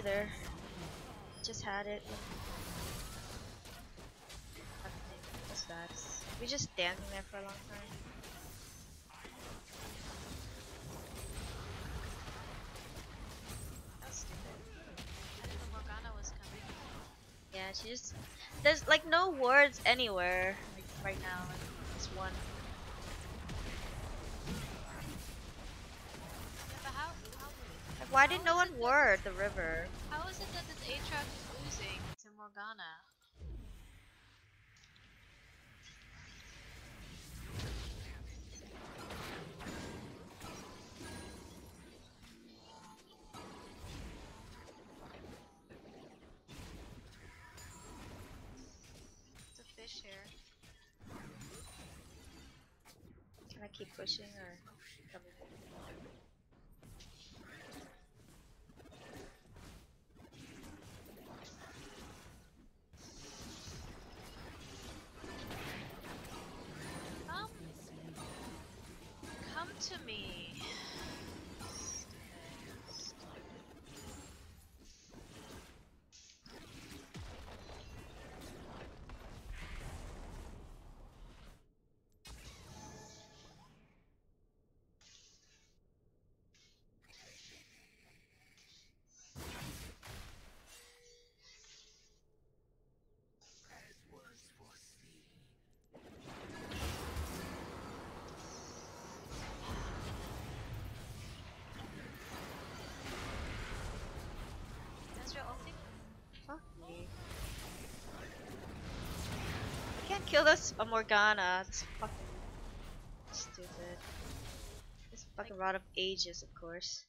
Either. Just had it. What's that? We just standing there for a long time. Yeah, she just there's like no words anywhere like right now. Like, this one. Yeah, but how, how, Like, why did no one word the river? how is it that this Aatrox is losing to Morgana? It's a fish here. Can I keep pushing or? I can't kill this a Morgana. This fucking stupid. This fucking rod of ages, of course.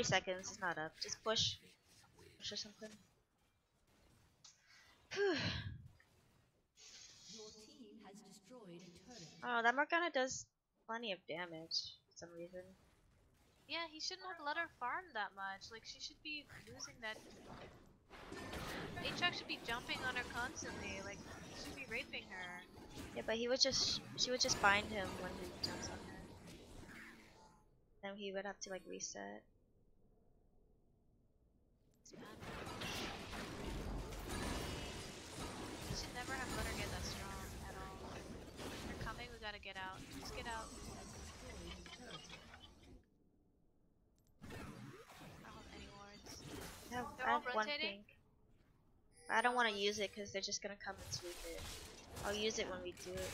40 seconds is not up. Just push. Push or something. Whew. Your team has destroyed a turret. Oh, that Morgana does plenty of damage for some reason. Yeah, he shouldn't have let her farm that much. Like, she should be losing that. Aatrox should be jumping on her constantly. Like, he should be raping her. Yeah, but he would just, she would just bind him when he jumps on her. Then he would have to like reset. He should never have let her get that strong at all. They're coming, we gotta get out. Just get out. I have. I have, They're I have one pink. I don't want to use it because they're just gonna come and sweep it. I'll use it when we do it.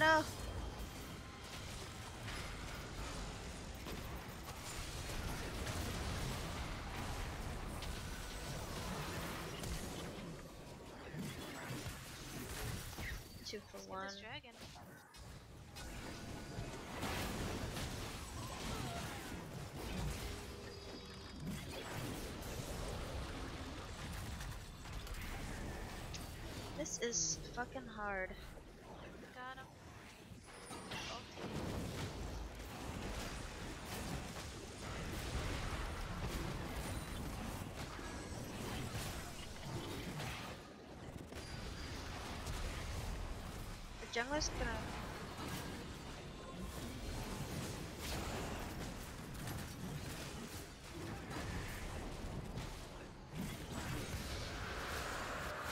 No. Two for Let's one. dragon. This is fucking hard. ya nuestra.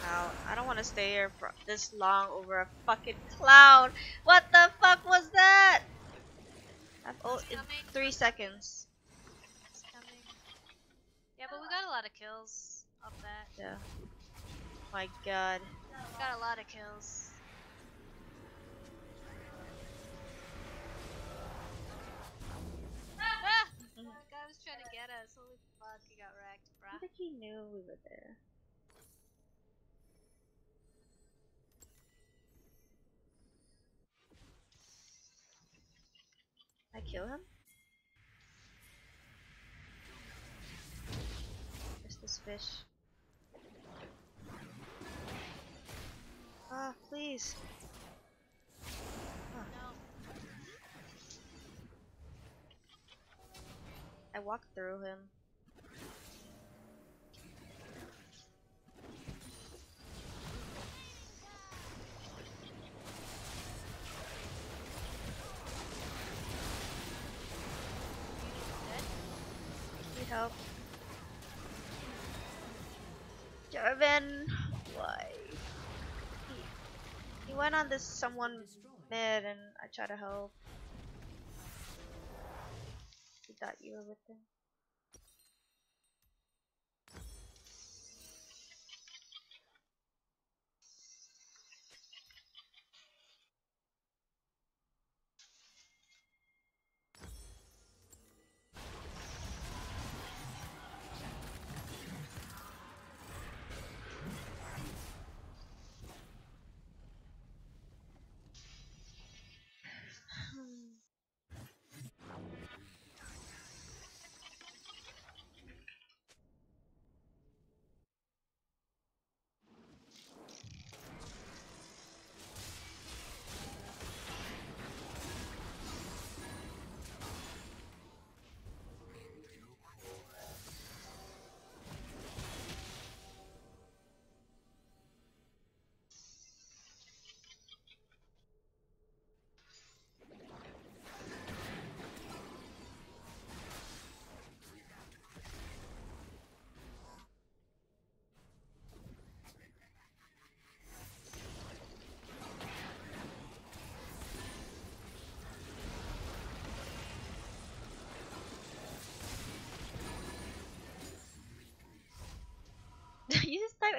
Now, I don't want to stay here for this long over a fucking cloud. What the fuck was that? I've, oh, in three seconds. Yeah, but we got a lot of kills off that. Yeah. My god. Got a lot of kills. Holy fuck, he got wrecked, I think he knew we were there. I kill him? Where's this fish? Ah, please. No. I walked through him. Help. Jarvan, why? He, he went on this someone mid and I tried to help. He thought you were with him.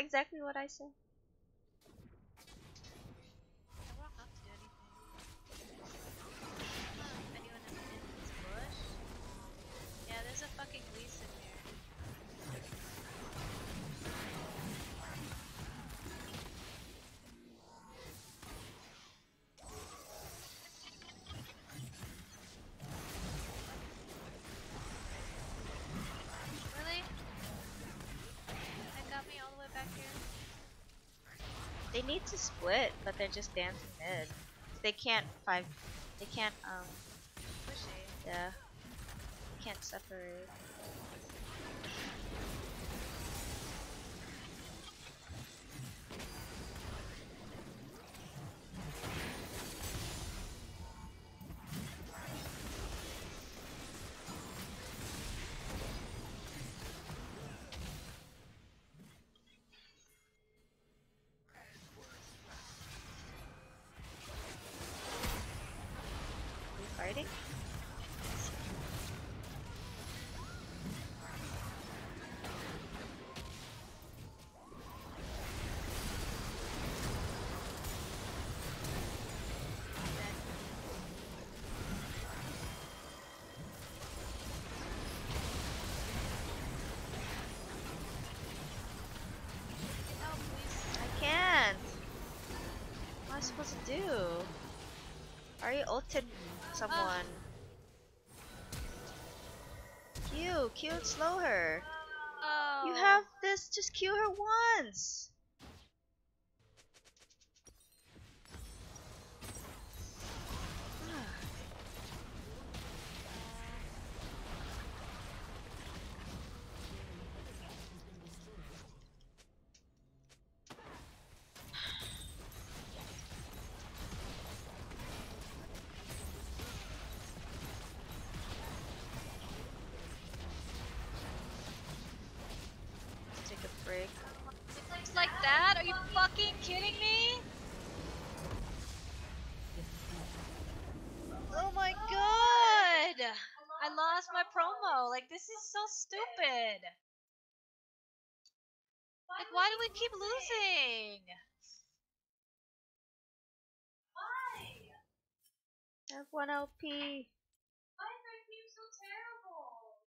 Exactly what I said. Need to split, but they're just dancing mid. They can't five. They can't um. Pushy. Yeah. Can't separate. Do? Are you ulted someone? Q, Q and slow her. Oh. You have this, just Q her once. We keep losing? I have one LP. Why is our team so terrible?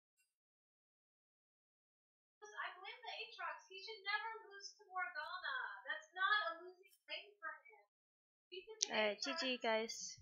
Because I blame the Aatrox. He should never lose to Morgana. That's not a losing lane for him. He could be Alright, GG guys.